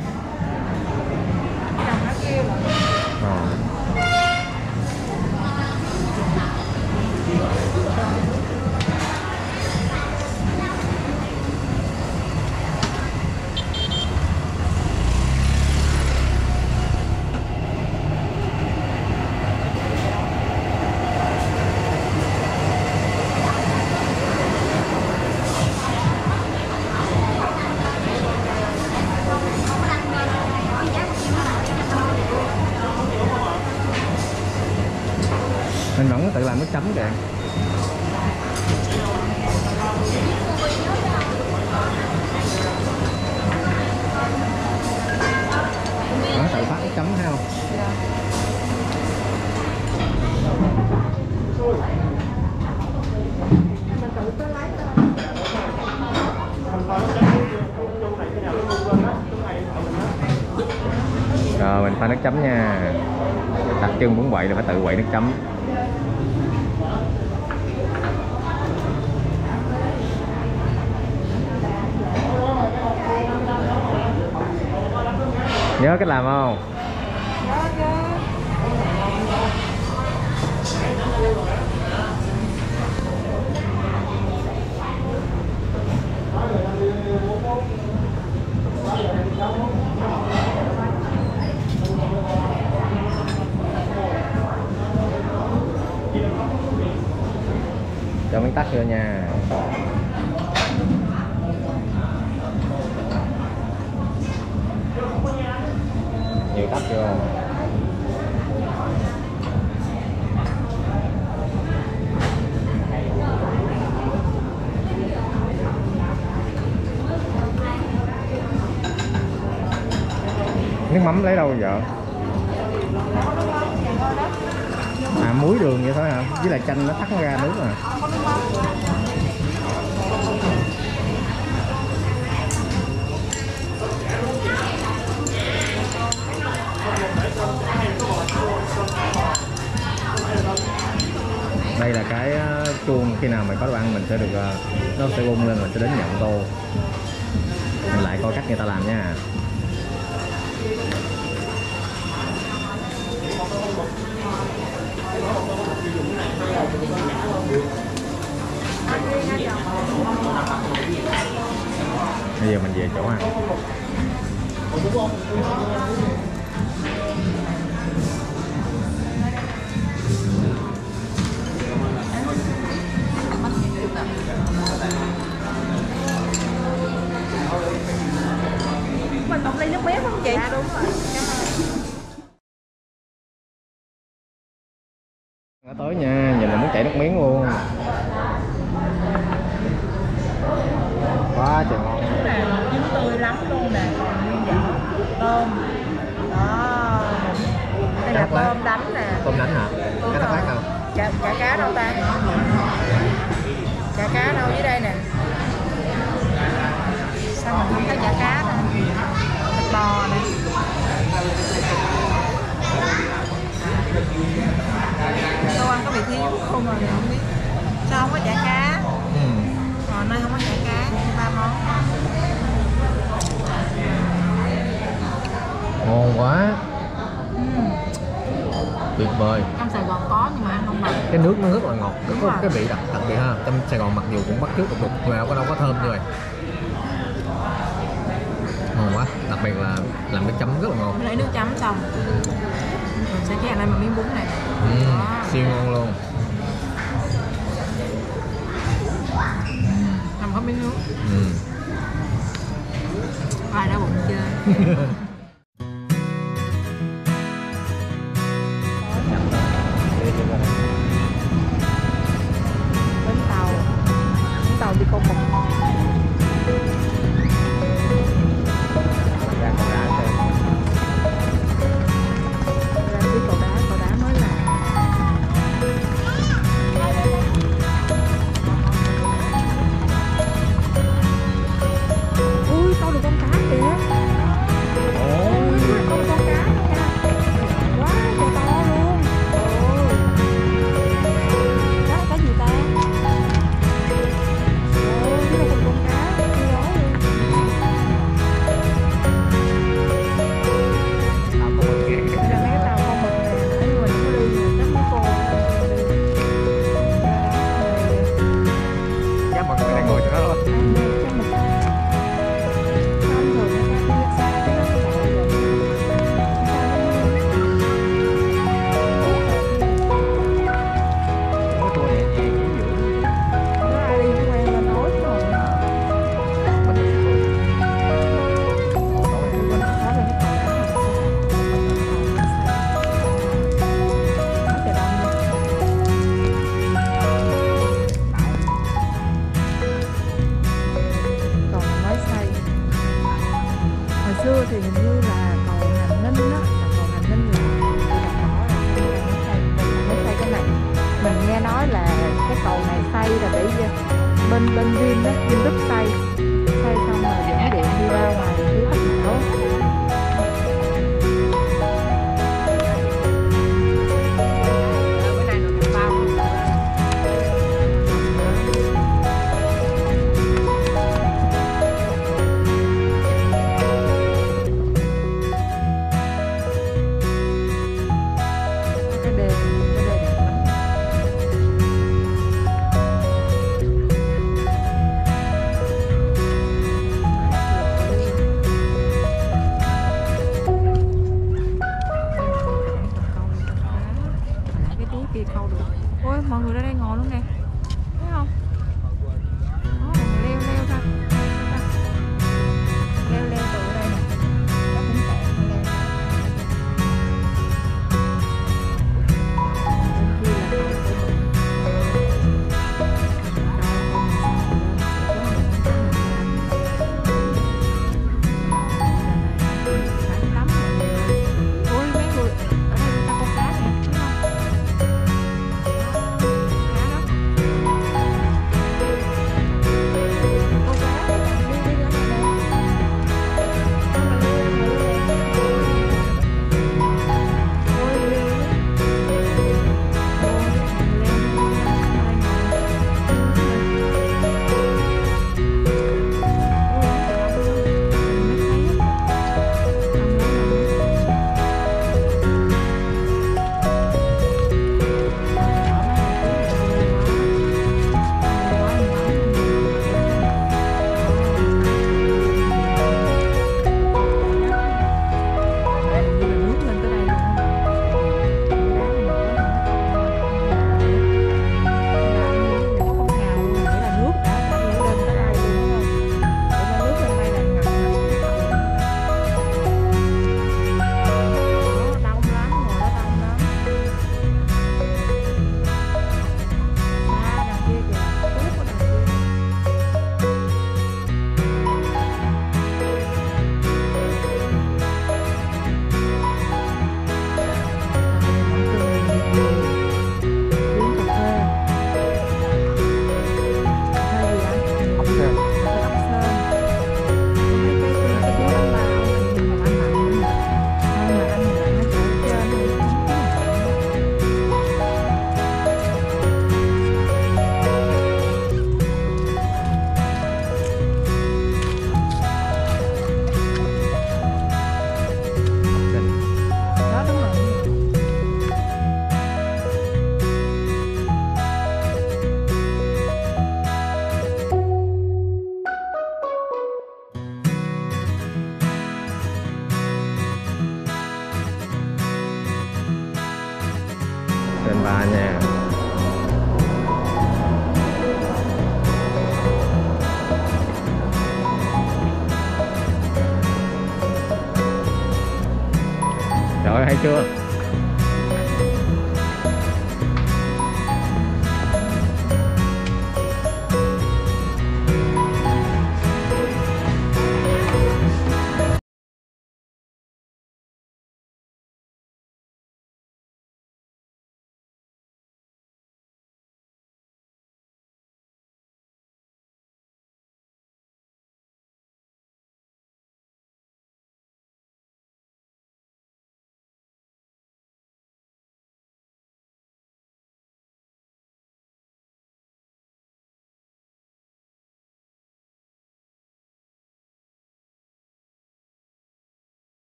chấm nha. Đặc trưng muốn quậy là phải tự quậy nước chấm. Nhớ cách làm không? lắm lấy đâu bây giờ mình về chỗ ăn mình bọc ly nước mía không chị? Dạ đúng rồi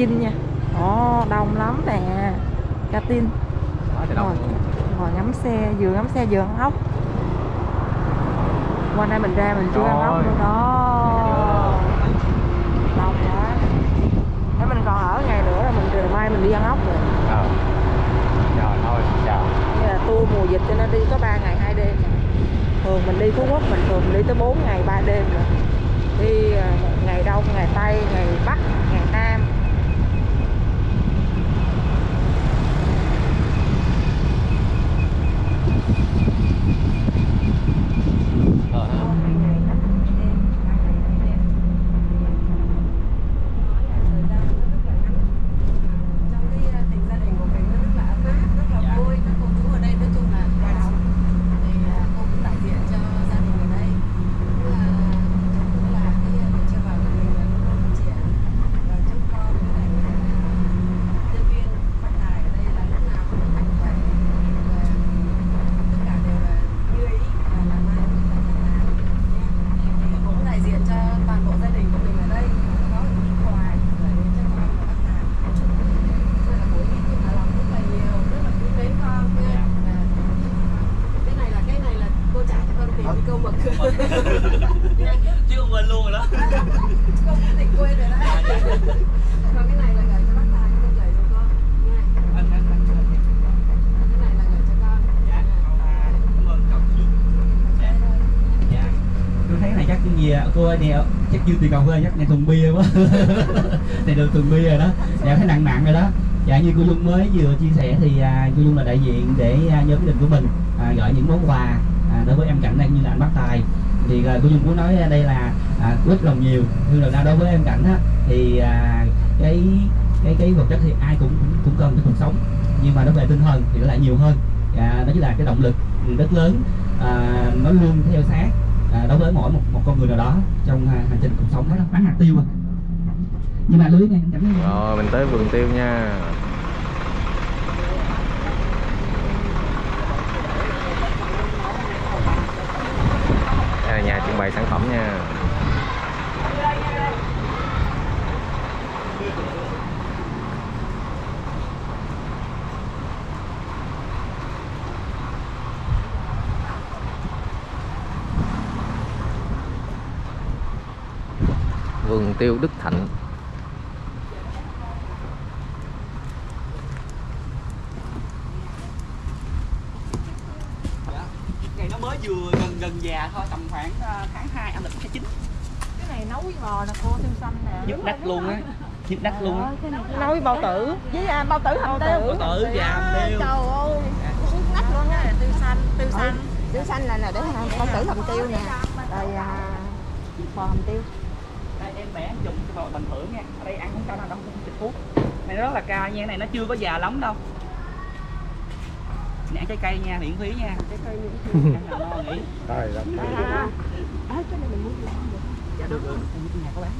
tin nha. Ồ đông lắm nè. Cà tin đông ngồi ngắm xe vừa ngắm xe vừa ăn ốc. Qua nay mình ra mình chưa ăn ốc luôn đó. Đông quá. Nếu mình còn ở ngày nữa là mình rồi mai mình đi ăn ốc rồi. Ờ. Rồi thôi chào. Như là tour mùa dịch cho nên đi có 3 ngày 2 đêm. Thường mình đi phú quốc mình thường đi tới 4 ngày 3 đêm rồi đi à, ngày đông ngày tây ngày bắc ngày nam ờ ha. trong cái tình gia đình của mình nó rất là ấm áp rất là vui các cô chú ở đây nói chung là hòa đồng thì à, cô cũng đại diện cho gia đình ở đây cũng là cũng là cái để cho vào của mình là luôn luôn phát triển và chúc con với lại à, nhân viên phát tài ở đây là lúc nào cũng mạnh khỏe và tất cả đều là như ý và làm ăn rất là thành đạt nha thì cũng đại diện cho toàn bộ gia đình của mình ở đây có một ít quà gửi đến cho con và bác tài rất là bố ý là lòng rất là nhiều rất là quý mến con nha Và cái này là cái này là cô trả cho con tiền cái câu mở cửa nha chứ không quên luôn rồi đó không có tỉnh quên rồi đấy còn cái này là gửi cho bác tài con gửi cho con nha anh anh anh cái này là gửi cho con dạ cảm ơn cậu dạ dạ tôi thấy này chắc gì cô ơi nè chắc chưa tiền cầu phê chắc này thùng bia quá. Này được thùng bia rồi đó. Dạ thấy nặng nặng rồi đó. Dạ như cô dung mới vừa chia sẻ thì à, cô dung là đại diện để à, nhóm đình của mình à, gửi những món quà à, đối với em cảnh đang như là anh bác tài. Thì à, cô dung muốn nói à, đây là à, quyết lòng nhiều. Như là đối với em cảnh á thì à, cái cái cái vật chất thì ai cũng cũng, cũng cần cho cuộc sống. Nhưng mà nó về tinh thần thì nó lại nhiều hơn. À, đó chính là cái động lực rất lớn à, nó luôn theo sát à, đối với mỗi một một con người nào đó trong à, hành trình cuộc sống đó bán hạt tiêu à. Nhưng mà lưới này chẳng rồi, mình tới vườn tiêu nha đây là nhà trưng bày sản phẩm nha vườn tiêu Đức Thạnh. Ngày nó mới vừa gần gần già thôi tầm khoảng ờ, tháng 2 âm lịch tháng 9 cái này nấu với bò nè cô tiêu xanh nè. Nhức đắt luôn á nhức đắt luôn á. Nấu với bao tử. Với à, bao tử hành tiêu. Bao tử và hầm tiêu. trời ơi. Nách luôn á tiêu xanh tiêu xanh. Tiêu xanh là là để bao tử hầm tiêu nè. Rồi à, bò hầm tiêu bò bình thường nha. Ở đây ăn không cao đâu đâu không thịt thuốc. Này nó rất là cao nha cái này nó chưa có già lắm đâu. Nè, ăn trái cây nha miễn phí nha. Trái cây những ăn nào ngon nghỉ Trời đất à, à, cái này mình được? Dạ được bên nhà có bán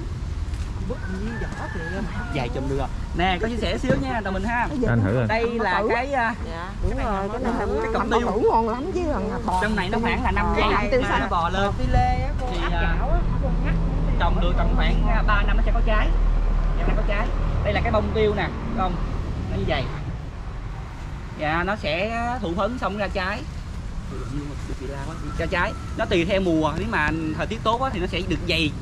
dài chùm được rồi. Nè có chia sẻ xíu nha tụi mình ha. Anh thử rồi đây là cái à, dạ. Đúng rồi cái này cái cọng tiêu. ngon lắm chứ bò trong này nó khoảng là 5 Cái giây hạt tiêu xanh. nó bò lên phi lê á cô thì à, trồng được tầm khoảng 3 năm nó sẽ có trái. Dạ nó có trái. Đây là cái bông tiêu nè không nó như vậy. Dạ nó sẽ thụ phấn xong ra trái. Quá, ra trái. Nó tùy theo mùa. Nếu mà thời tiết tốt á, thì nó sẽ được dày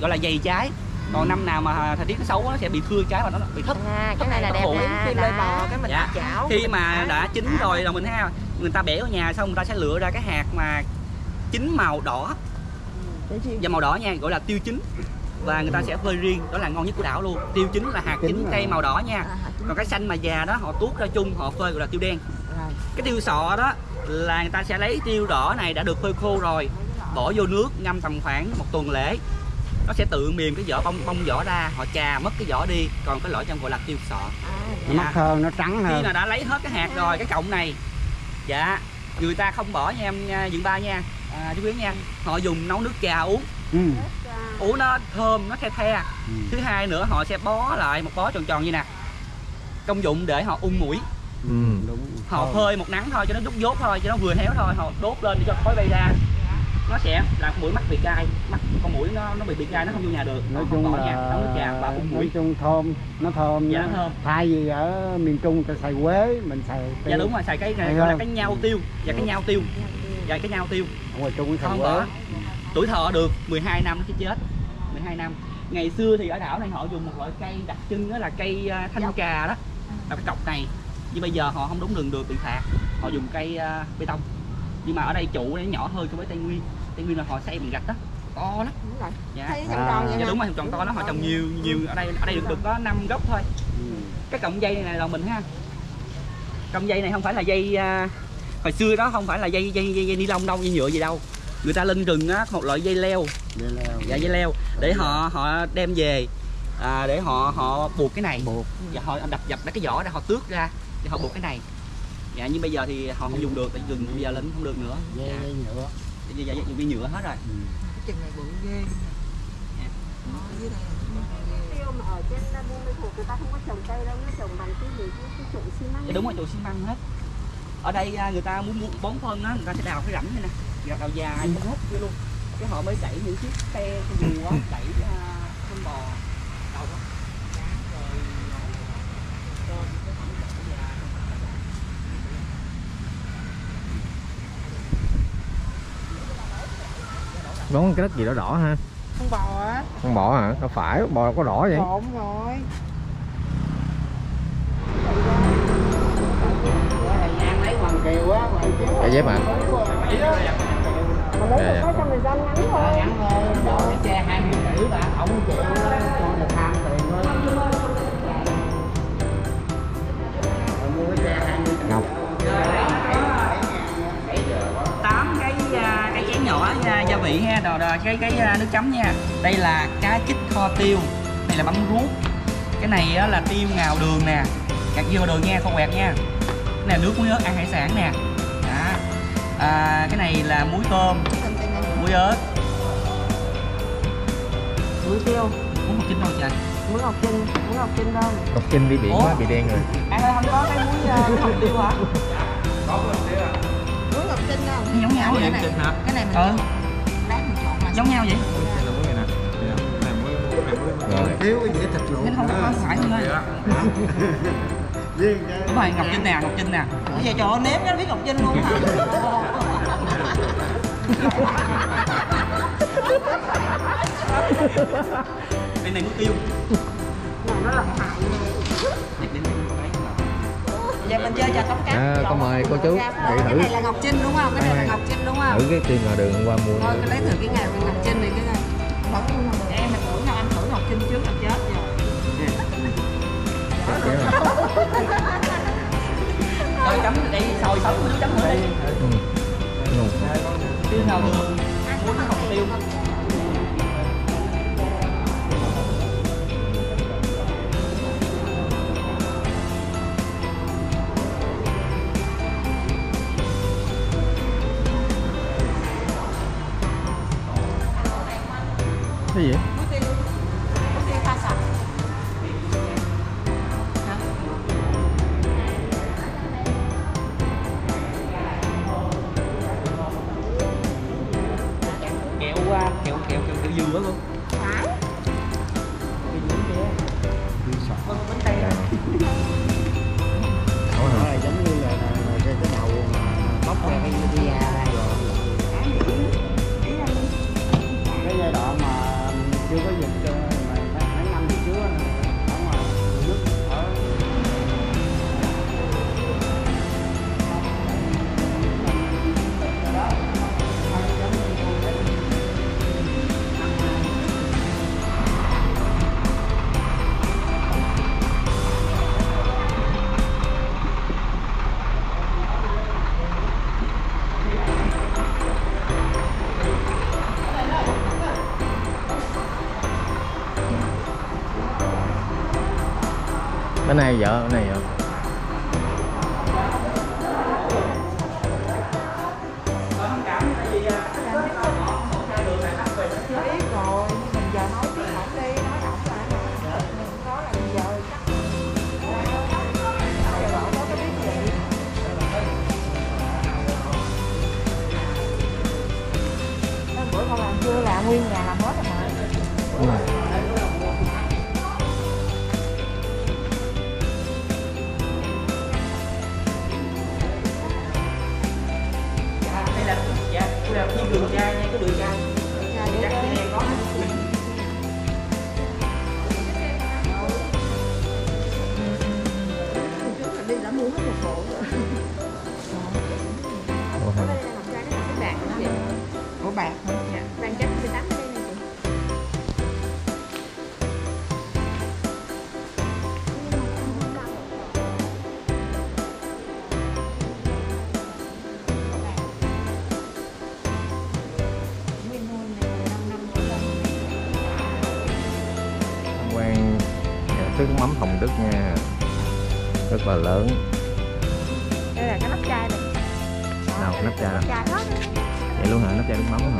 gọi là dày trái. Còn năm nào mà thời tiết nó xấu á, nó sẽ bị thưa trái và nó bị thấp. À cái này là đẹp nè phi lê bò cái mình Dạ. chảo. Khi mà đã chín rồi là mình ha người ta bẻ ở nhà xong người ta sẽ lựa ra cái hạt mà chín màu đỏ và màu đỏ nha gọi là tiêu chín và người ta sẽ phơi riêng đó là ngon nhất của đảo luôn. Tiêu chín là hạt chín cây màu đỏ nha. À, còn cái xanh mà già đó họ tuốt ra chung họ phơi gọi là tiêu đen. Cái tiêu sọ đó là người ta sẽ lấy tiêu đỏ này đã được phơi khô rồi bỏ vô nước ngâm tầm khoảng một tuần lễ. Nó sẽ tự mềm cái vỏ bông bông vỏ ra họ chà mất cái vỏ đi còn cái lõi trong gọi là tiêu sọ. Nó mắc hơn nó trắng khi hơn mà đã lấy hết cái hạt rồi cái cọng này dạ người ta không bỏ nha em nha, dượng ba nha à, chú Quyến nha họ dùng nấu nước trà uống. Ừ. uống nó thơm nó the the. Ừ. thứ hai nữa họ sẽ bó lại một bó tròn tròn như nè. Công dụng để họ ung mũi. Ừ. đúng họ phơi một nắng thôi cho nó rút dốt thôi cho nó vừa héo thôi. Họ đốt lên để cho khói bay ra. Nó sẽ làm mũi mắc bị cay. Mắt con mũi nó nó bị bị cay nó không vô nhà được. Nói chung là nha nấu nước trà và ung mũi. nói chung thơm nó thơm Dạ, nó- nó thơm. thay vì ở miền trung ta xài quế mình xài dạ đúng rồi xài cái này gọi là cái nhau tiêu. Và cái nhau tiêu và cái nhau tiêu. Trung xài không bỏ tuổi thọ được 12 năm chứ chết. 12 năm. Ngày xưa thì ở đảo này họ dùng một loại cây đặc trưng đó là cây à, thanh trà đó. Là cái cọc này. Nhưng bây giờ họ không đúng đường được bị phạt. Họ dùng cây à, bê tông. Nhưng mà ở đây trụ nó nhỏ hơn so với tây nguyên. Tây nguyên là họ xây bằng gạch đó. To lắm. Đúng rồi. Dạ. Thấy À. tròn tròn vậy dạ đúng rồi tròn to lắm. Họ trồng nhiều nhiều ở đây ở đây được được có 5 gốc thôi. Ừ. cái cọng dây này là mình ha. Cọng dây này không phải là dây à, hồi xưa đó không phải là dây dây dây, dây ni lông đâu dây nhựa gì đâu. Người ta lên rừng á một loại dây leo. Vậy là dạ dây leo. Để họ họ đem về. À, để họ họ buộc cái này. Buộc. Và họ đập dập ra cái vỏ để họ tước ra. Để họ buộc cái này. Dạ nhưng bây giờ thì họ không dùng được tại rừng bây giờ lên không được nữa. Dây, dạ. dây nhựa. Bây giờ dùng dây nhựa hết rồi. Ừ. cái chừng này bự ghê. Nó ở dưới đây tiêu mà ở trên buôn mê thuộc người ta không có trồng cây đâu nó trồng bằng cái gì? Cái, trụ xi măng dạ, đúng rồi trụ xi măng hết ở đây à, người ta muốn muốn bón phân á người ta sẽ đào cái rãnh này nè. Đào, đào dài một hút kia luôn. Cái họ mới đẩy những chiếc xe xe dù á đẩy à, con bò đầu á. Rồi cho cái thằng đẩy dài. Bón cái đất gì đỏ đỏ ha? Con bò á. Con bò hả? Nó phải, bò có đỏ vậy? Trộn rồi cái dép hả? mà lấy trong thời gian ngắn thôi ngắn thôi cái xe không chịu cho được tham tiền thôi mua cái xe hai mươi Ngọc tám cái cái chén nhỏ nha, gia vị ha đồ, đồ cái cái ờ, nước chấm nha. Đây là cá chích kho tiêu. Này là mắm ruốc. Cái này á, là tiêu ngào đường nè. Gạt vô đường nha không quẹt nha này nước muối ớt ăn hải sản nè. Đó. À, cái này là muối tôm muối ớt. Muối tiêu. Muối một chín đâu trời muối ngọc trinh muối ngọc trinh đâu? Ngọc Trinh đi biển Ủa? quá bị đen rồi. Ơi không có cái muối à, muối hồng tiêu hả? Muối ngọc trinh đâu? Nó giống nhau vậy cái này cái này mình ờ trộn lát mình trộn giống nhau vậy. Thiếu cái dĩa thịt luộc. Nên không có phải riêng cái đúng rồi ngọc trinh nè ngọc trinh nè. Bây giờ trời nếm nó biết ngọc trinh luôn hả? Đây này muối tiêu. Nó là hại Đây, đây, đây, đây. giờ mình chơi trò tống cá à, con mời cô chú cái để thử. này là ngọc trinh đúng không? Cái này là ngọc trinh đúng không? Thử cái tiêu ngò đường hôm qua mua thôi cái lấy thử cái ngày ngọc trinh này cái này. Em mình thử nào anh thử ngọc trinh trước Rồi chấm đây sồi sống với chấm đi Ừ. Ngon. tiêu nào nó hồng tiêu hai vợ này Là lớn. đây là cái nắp chai này Nào, nắp chai. nắp chai. Vậy luôn hả? Nắp chai nước mắm hả?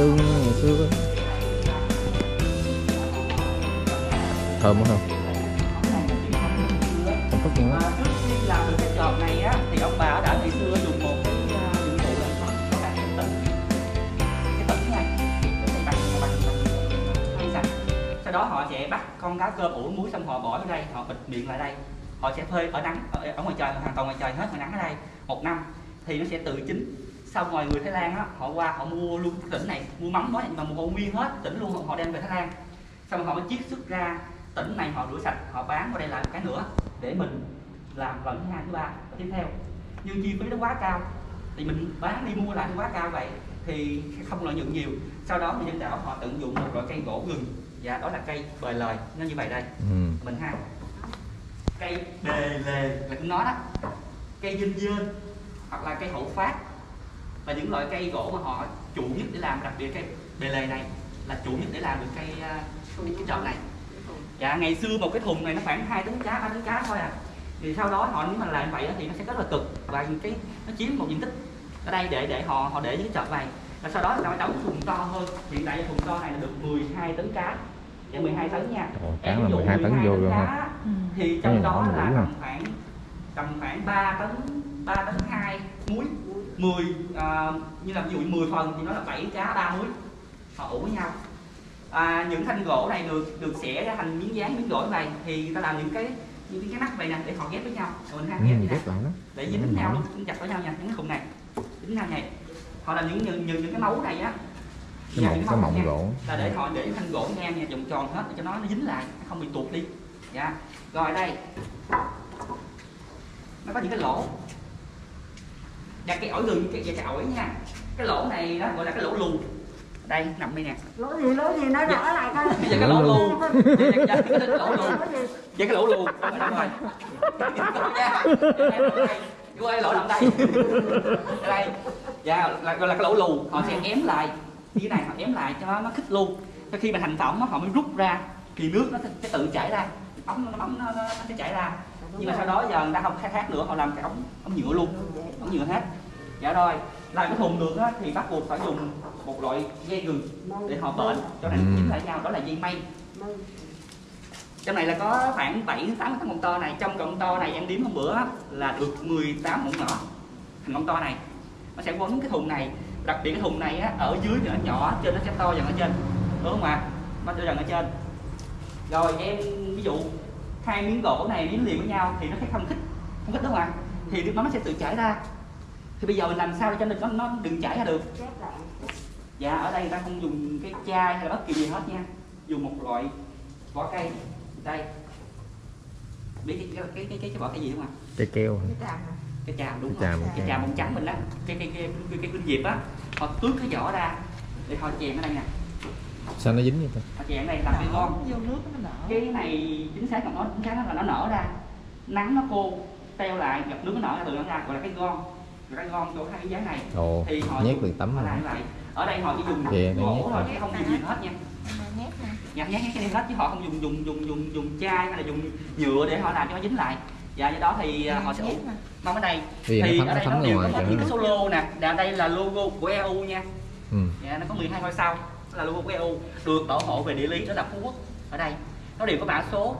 Những chai nước ngày xưa. Thơm quá không? Không phức luôn á. Trước khi làm được cái job này á thì ông bà đã ngày xưa dùng một cái uh, dụng cụ là có cái tĩnh cái tĩnh này cái bằng bằng bằng sạch sau đó họ sẽ bắt con cá cơm ủ muối xong họ bỏ vào đây họ bịt miệng lại đây họ sẽ phơi ở nắng ở, ở ngoài trời hoàn toàn ngoài trời hết ngoài nắng ở đây một năm thì nó sẽ tự chín xong rồi người Thái Lan á họ qua họ mua luôn cái tỉnh này mua mắm đó nhưng mà mua nguyên hết tỉnh luôn họ đem về Thái Lan. Xong họ mới chiết xuất ra tỉnh này họ rửa sạch họ bán qua đây lại một cái nữa để mình làm lần thứ hai thứ ba và tiếp theo. Nhưng chi phí nó quá cao thì mình bán đi mua lại nó quá cao vậy thì không lợi nhuận nhiều. Sau đó người dân đảo họ tận dụng một loại cây gỗ gừng và đó là cây bời lời nó như vậy đây. Ừ. mình ha. Cây bề lề là cũng nó đó. Cây dinh dơn hoặc là cây hậu phát là những loại cây gỗ mà họ chuộng nhất để làm đặc biệt cây bề lề này là chuộng nhất để làm được cây uh, cái trồng này. Dạ ngày xưa một cái thùng này nó khoảng 2 tấn cá ba tấn cá thôi à. Thì sau đó họ nếu mà làm vậy á thì nó sẽ rất là cực và cái nó chiếm một diện tích ở đây để để họ họ để những cái chợt này. Và sau đó người ta mới đóng thùng to hơn. Hiện tại thùng to này là được 12 tấn cá. Dạ 12 tấn nha. Ồ, cá là ví dụ 12 tấn vô cá Ừ. thì Cái trong đó là tầm khoảng tầm khoảng 3 tấn 3 tấn 2 muối 10 à, như là ví dụ như 10 phần thì nó là 7 cá 3 muối họ ủ với nhau. À, những thanh gỗ này được được xẻ ra thành miếng dán miếng gỗ này thì người ta làm những cái như cái nắp vậy nè để họ ghép với nhau. Rồi mình ừ, ghép này ghép lại đó. Để dính với nhau dính chặt với nhau nha những cái khung này dính nhau này họ làm những những những, những cái mấu này á. Cái Dạ, mộng những cái nha. gỗ. Là để họ để thanh gỗ ngang nha vòng tròn hết để cho nó nó dính lại nó không bị tuột đi. Dạ. Rồi đây. Nó có những cái lỗ và cái ổi gừng cái, và cái ổi nha. Cái lỗ này đó gọi là cái lỗ lù đây nằm đây nè. Lỗ gì lỗ gì? Nói rõ lại coi. Vậy cái lỗ lù cái- vậy cái lỗ lù Vậy cái lỗ lù Đúng rồi. Chú ơi lỗ nằm đây. Đây. Dạ là gọi là cái lỗ lù họ sẽ ém lại. Như thế này họ ém lại cho nó, khích luôn. Cho khi mà thành phẩm họ mới rút ra. Thì nước nó sẽ tự chảy ra. Ống nó ống nó, nó, nó sẽ chảy ra. Nhưng mà sau đó giờ người ta không khai thác nữa họ làm cái ống ống nhựa luôn. Ống nhựa hết dạ rồi. Làm cái thùng được á, thì bắt buộc phải dùng một loại dây gừng để họ bện cho nó Ừ. dính lại nhau đó là dây mây trong này là có khoảng 7 đến 8 cái con to này. Trong con to này em đếm hôm bữa là được 18 muỗng nhỏ. Thành con to này. Nó sẽ quấn cái thùng này. Đặc biệt cái thùng này á, ở dưới thì nó nhỏ trên nó sẽ to dần ở trên. Đúng không ạ? Nó to dần ở trên. Rồi em ví dụ hai miếng gỗ này miếng liền với nhau thì nó sẽ không khích không khích đúng không ạ? Thì nước mắm nó sẽ tự chảy ra thì bây giờ mình làm sao để cho nó nó đừng chảy ra được? Dạ ở đây người ta không dùng cái chai hay là bất kỳ gì hết nha. Dùng một loại vỏ cây đây. Biết cái cái cái cái, cái, cái vỏ cây gì không ạ? Cái keo. Cái tràm đúng Cái rồi. tràm, cái tràm màu trắng mình đó cái cái cái cái, cái, cái diệp á. Họ tước cái vỏ ra để họ chèn ở đây nè. Sao nó dính vậy ta? Họ chèn ở đây làm cái ngon vô nước nó nở. Cái này chính xác còn nó chính xác là nó nở ra. Nắng nó khô teo lại gặp nước nó nở ra từ nó ra gọi là cái gon gọi là cái gon chỗ hai cái giá này. Ồ thì họ nhét được tấm làm lại. Ở đây họ chỉ dùng đây gỗ thôi chứ không dùng gì hết nha. Nè nhặt nhát cái này hết chứ họ không dùng dùng dùng dùng dùng chai hay là dùng nhựa để họ làm cho nó dính lại. Và do đó thì à, họ sẽ nhét ủ mong ở đây. Thì thấm- ở đây nó đều có nó- cái số lô nè. Và đây là logo của EU nha. Ừ. dạ, nó có 12 ngôi sao. Đó là logo của EU được bảo hộ về địa lý đó là Phú Quốc. Ở đây nó đều có mã số.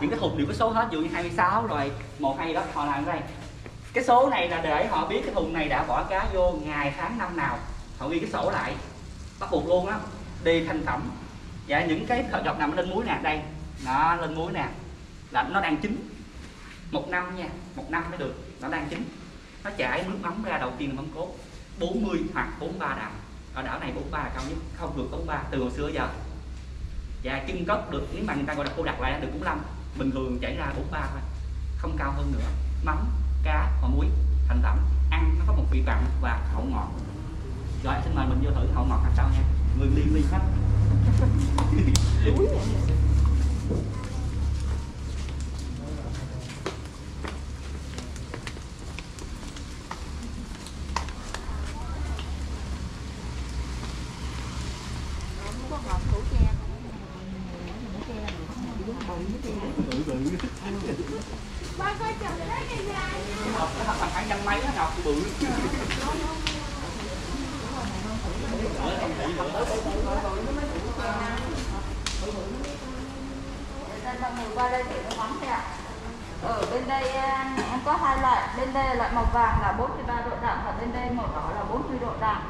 Những cái thùng đều có số hết ví dụ như 26 rồi một hay đó họ làm ở đây cái số này là để họ biết cái thùng này đã bỏ cá vô ngày, tháng, năm nào. Họ ghi cái sổ lại. Bắt buộc luôn á. Đi thành phẩm. Và những cái giọt nằm lên muối nè, đây. Nó lên muối nè. Là nó đang chín. Một năm nha, một năm mới được. Nó đang chín. Nó chảy nước mắm ra đầu tiên là mắm cốt. 40 hoặc 43 đạm. Ở đảo này 43 là cao nhất. Không vượt 43 từ hồi xưa giờ. Và chân cất được, nếu mà người ta gọi là cô đặt lại được 45 bình thường chảy ra 43 thôi. Không cao hơn nữa. Mắm cá và muối, thành phẩm, ăn nó có một vị mặn và hậu ngọt. Rồi, xin mời mình vô thử hậu ngọt làm sao nha? Người ly ly hết có ngọt củ tre ngọt nó thật là khoảng trăm mấy nó ngọt bự Đây mọi người qua đây để nó mắm thôi ạ. Ở bên đây à, em có hai loại, bên đây là loại màu vàng là 43 độ đạm và bên đây màu đỏ là 40 độ đạm.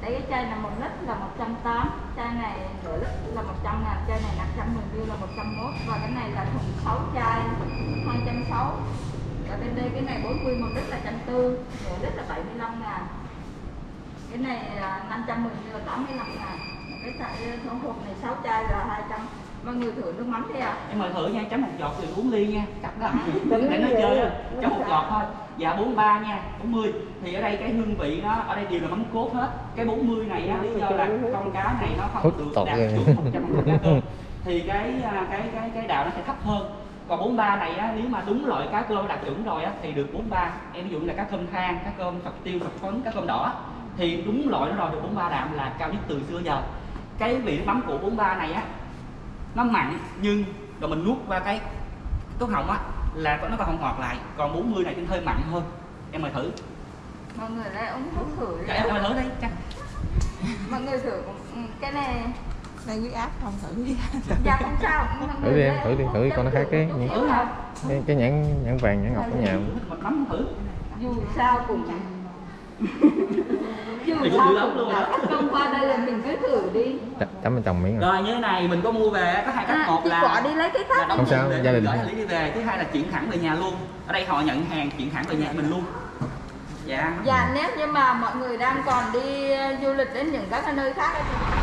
Đấy cái chai là một lít là 180, chai này nửa lít là 100 ngàn, chai này 510 ml là 101 và cái này là thùng 6 chai 260. Và bên đây cái này 40 một lít là 140, nửa lít là 75 ngàn. Cái này là 510 ml là 85 ngàn. Cái chai trong hộp này 6 chai là 200. Mọi người thử nước mắm đi ạ em mời thử nha chấm một giọt rồi uống ly nha cặp đó. Để nó chơi á chấm một giọt thôi. Dạ 43 nha 40 thì ở đây cái hương vị nó ở đây đều là mắm cốt hết. Cái 40 này á lý do là con cá này nó không Hút được đạt chuẩn 100 cá cơm thì cái à, cái cái cái đạo nó sẽ thấp hơn. Còn 43 này á nếu mà đúng loại cá cơm đạt chuẩn rồi á thì được 43 em ví dụ như là cá cơm than cá cơm phật tiêu phật phấn cá cơm đỏ thì đúng loại nó rồi được 43 đạm là cao nhất từ xưa giờ. Cái vị mắm của 43 này á nó mặn nhưng rồi mình nuốt qua cái cốt họng á là nó còn không ngọt lại còn 40 này thì hơi mặn hơn. Em mời thử. Mọi người lại uống thuốc thử dạ, đi. em em mời thử đi chắc. Mọi người thử ừ, cái này. Đây huyết áp không thử đi. Dạ không sao. Thử đi em, thử đi, thử đi, coi nó khác cái- chút cái- cái, nhãn nhãn vàng nhãn ngọc của nhà mắm thử Dù sao cũng Thì cũng dữ lắm luôn khách công qua đây là mình cứ thử đi. Ch- chấm bên chồng miếng rồi. Rồi như thế này mình có mua về có hai cách à, một là bỏ đi lấy cái là khác Không sao, gia đình gửi thôi. hành lý đi về. Thứ hai là chuyển thẳng về nhà luôn. Ở đây họ nhận hàng chuyển thẳng về nhà mình luôn. Dạ. Dạ nếu như mà mọi người đang còn đi ờ, du lịch đến những các nơi khác ấy thì